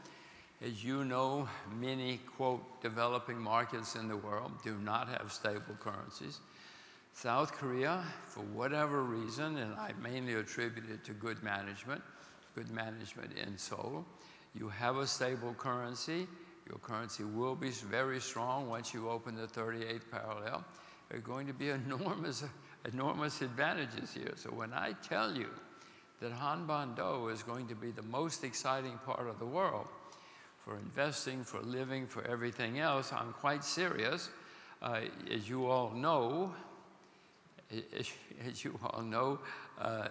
As you know, many, quote, developing markets in the world do not have stable currencies. South Korea, for whatever reason, and I mainly attribute it to good management, good management in Seoul, you have a stable currency. Your currency will be very strong once you open the 38th parallel. There are going to be enormous, enormous advantages here. So when I tell you that Hanbando is going to be the most exciting part of the world for investing, for living, for everything else, I'm quite serious. Uh, as you all know, as you all know, uh,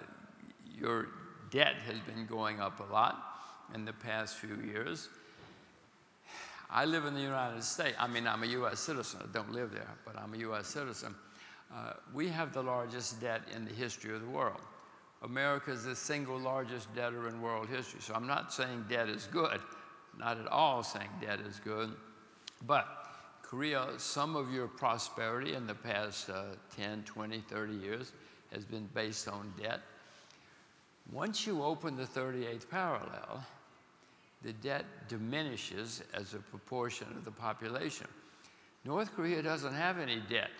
your debt has been going up a lot in the past few years. I live in the United States. I mean, I'm a U.S. citizen. I don't live there, but I'm a U.S. citizen. Uh, we have the largest debt in the history of the world. America is the single largest debtor in world history. So I'm not saying debt is good, not at all saying debt is good. But Korea, some of your prosperity in the past uh, 10, 20, 30 years has been based on debt. Once you open the 38th parallel, the debt diminishes as a proportion of the population. North Korea doesn't have any debt.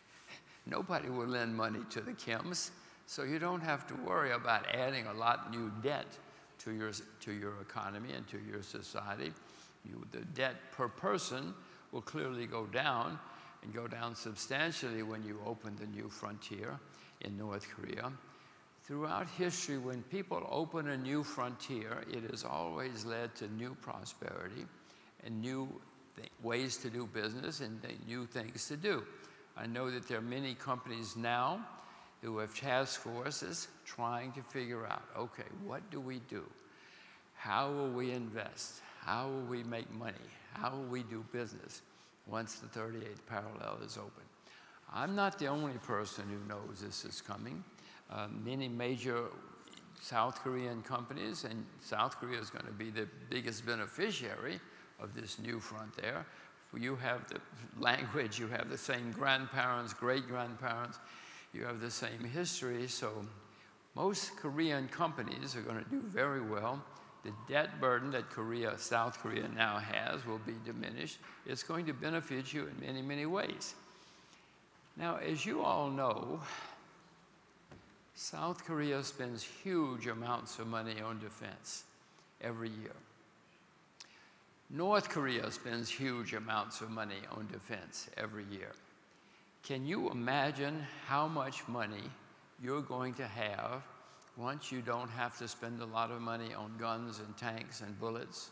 Nobody will lend money to the Kims, so you don't have to worry about adding a lot new debt to your, to your economy and to your society. You, the debt per person will clearly go down and go down substantially when you open the new frontier in North Korea. Throughout history, when people open a new frontier, it has always led to new prosperity and new ways to do business and new things to do. I know that there are many companies now who have task forces trying to figure out, okay, what do we do? How will we invest? How will we make money? How will we do business once the 38th parallel is open? I'm not the only person who knows this is coming uh, many major South Korean companies, and South Korea is going to be the biggest beneficiary of this new frontier. You have the language, you have the same grandparents, great grandparents, you have the same history, so most Korean companies are going to do very well. The debt burden that Korea, South Korea now has will be diminished. It's going to benefit you in many, many ways. Now, as you all know, South Korea spends huge amounts of money on defense every year. North Korea spends huge amounts of money on defense every year. Can you imagine how much money you're going to have once you don't have to spend a lot of money on guns and tanks and bullets?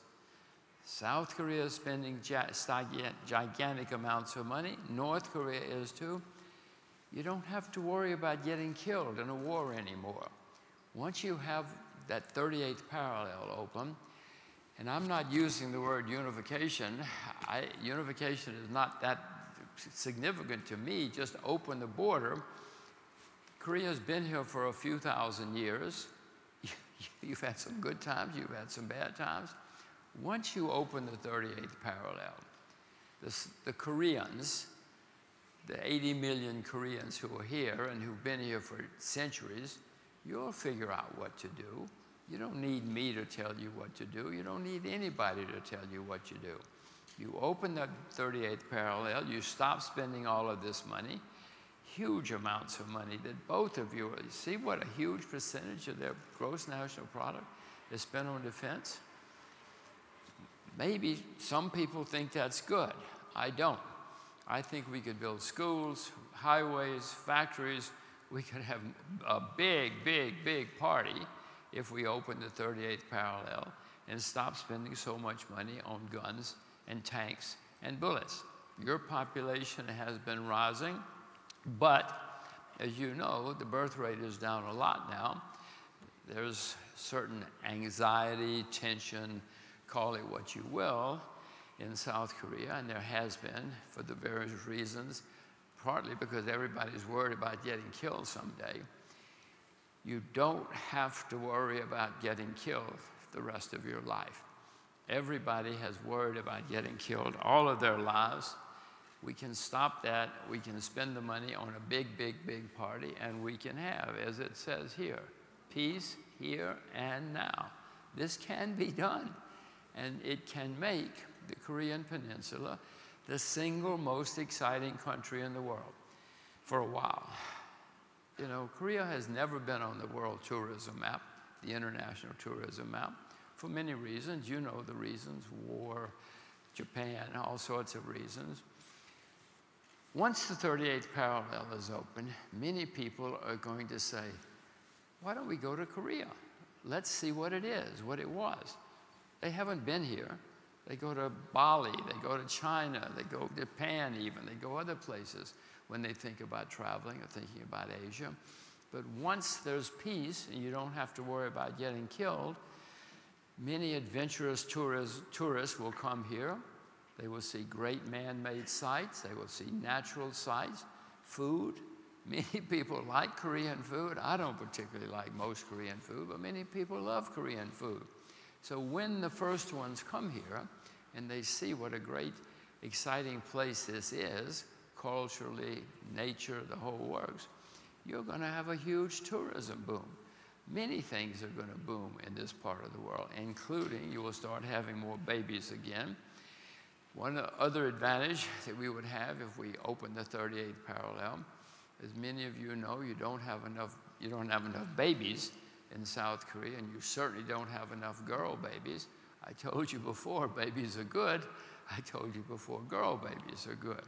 South Korea is spending gigantic amounts of money. North Korea is too you don't have to worry about getting killed in a war anymore. Once you have that 38th parallel open, and I'm not using the word unification, I, unification is not that significant to me, just open the border. Korea's been here for a few thousand years. You've had some good times, you've had some bad times. Once you open the 38th parallel, this, the Koreans, the 80 million Koreans who are here and who've been here for centuries, you'll figure out what to do. You don't need me to tell you what to do. You don't need anybody to tell you what you do. You open the 38th parallel, you stop spending all of this money, huge amounts of money that both of you, you see what a huge percentage of their gross national product is spent on defense? Maybe some people think that's good. I don't. I think we could build schools, highways, factories. We could have a big, big, big party if we opened the 38th parallel and stopped spending so much money on guns and tanks and bullets. Your population has been rising, but as you know, the birth rate is down a lot now. There's certain anxiety, tension, call it what you will, in South Korea, and there has been for the various reasons, partly because everybody's worried about getting killed someday. You don't have to worry about getting killed the rest of your life. Everybody has worried about getting killed all of their lives. We can stop that. We can spend the money on a big, big, big party, and we can have, as it says here, peace here and now. This can be done, and it can make the Korean Peninsula the single most exciting country in the world for a while. You know, Korea has never been on the world tourism map, the international tourism map, for many reasons. You know the reasons war, Japan, all sorts of reasons. Once the 38th parallel is open, many people are going to say, why don't we go to Korea? Let's see what it is, what it was. They haven't been here. They go to Bali, they go to China, they go to Japan even, they go other places when they think about traveling or thinking about Asia. But once there's peace and you don't have to worry about getting killed, many adventurous tourists, tourists will come here. They will see great man-made sites. They will see natural sites, food. Many people like Korean food. I don't particularly like most Korean food, but many people love Korean food. So when the first ones come here and they see what a great, exciting place this is, culturally, nature, the whole works, you're going to have a huge tourism boom. Many things are going to boom in this part of the world, including you will start having more babies again. One other advantage that we would have if we open the 38th parallel, as many of you know, you don't have enough, you don't have enough babies in South Korea, and you certainly don't have enough girl babies. I told you before, babies are good. I told you before, girl babies are good.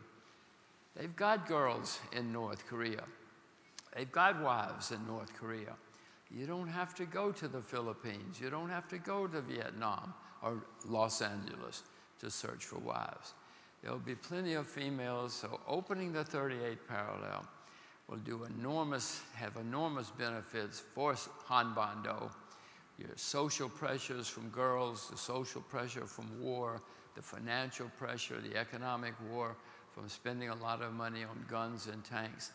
They've got girls in North Korea. They've got wives in North Korea. You don't have to go to the Philippines. You don't have to go to Vietnam or Los Angeles to search for wives. There'll be plenty of females, so opening the 38th parallel will do enormous, have enormous benefits for Hanbando. Your social pressures from girls, the social pressure from war, the financial pressure, the economic war from spending a lot of money on guns and tanks.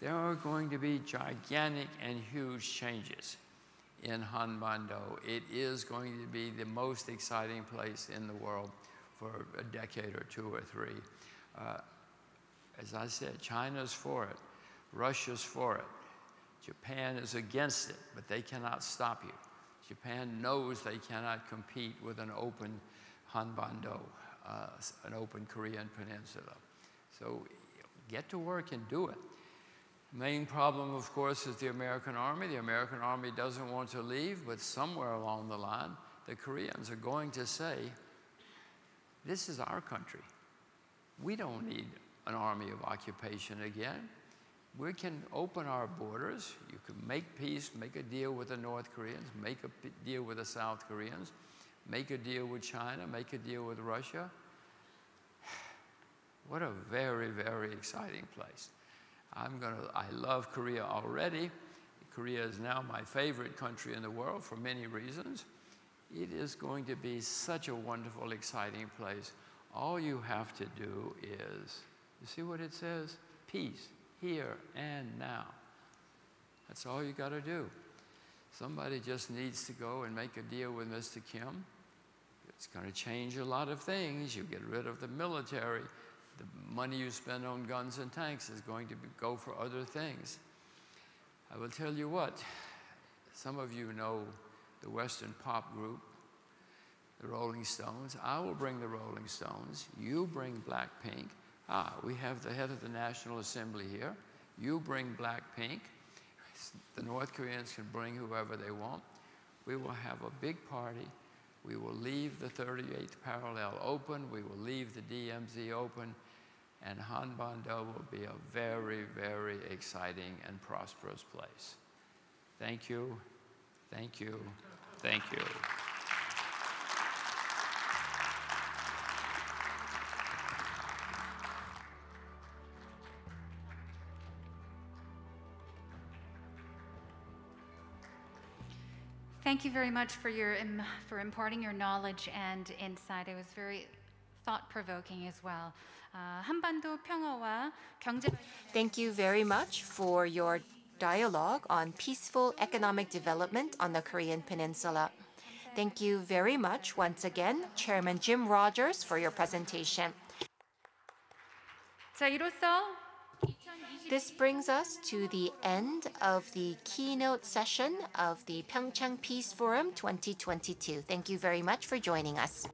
There are going to be gigantic and huge changes in Hanbando. It is going to be the most exciting place in the world for a decade or two or three. Uh, as I said, China's for it. Russia's for it. Japan is against it, but they cannot stop you. Japan knows they cannot compete with an open Hanbando, uh, an open Korean peninsula. So get to work and do it. Main problem, of course, is the American Army. The American Army doesn't want to leave, but somewhere along the line, the Koreans are going to say, this is our country. We don't need an army of occupation again we can open our borders. You can make peace, make a deal with the North Koreans, make a deal with the South Koreans, make a deal with China, make a deal with Russia. What a very, very exciting place. I'm gonna, I love Korea already. Korea is now my favorite country in the world for many reasons. It is going to be such a wonderful, exciting place. All you have to do is, you see what it says? Peace here and now. That's all you got to do. Somebody just needs to go and make a deal with Mr. Kim. It's going to change a lot of things. You get rid of the military. The money you spend on guns and tanks is going to be, go for other things. I will tell you what, some of you know the Western pop group, the Rolling Stones. I will bring the Rolling Stones. You bring Blackpink. Ah, we have the head of the National Assembly here. You bring Blackpink. The North Koreans can bring whoever they want. We will have a big party. We will leave the 38th parallel open. We will leave the DMZ open. And Hanbando will be a very, very exciting and prosperous place. Thank you. Thank you. Thank you. Thank you very much for your for imparting your knowledge and insight. It was very thought-provoking as well. 아, 한반도 평화와 경제 Thank you very much for your dialogue on peaceful economic development on the Korean Peninsula. Thank you very much once again, Chairman Jim Rogers, for your presentation. 자, 이로써 this brings us to the end of the keynote session of the Pyeongchang Peace Forum 2022. Thank you very much for joining us.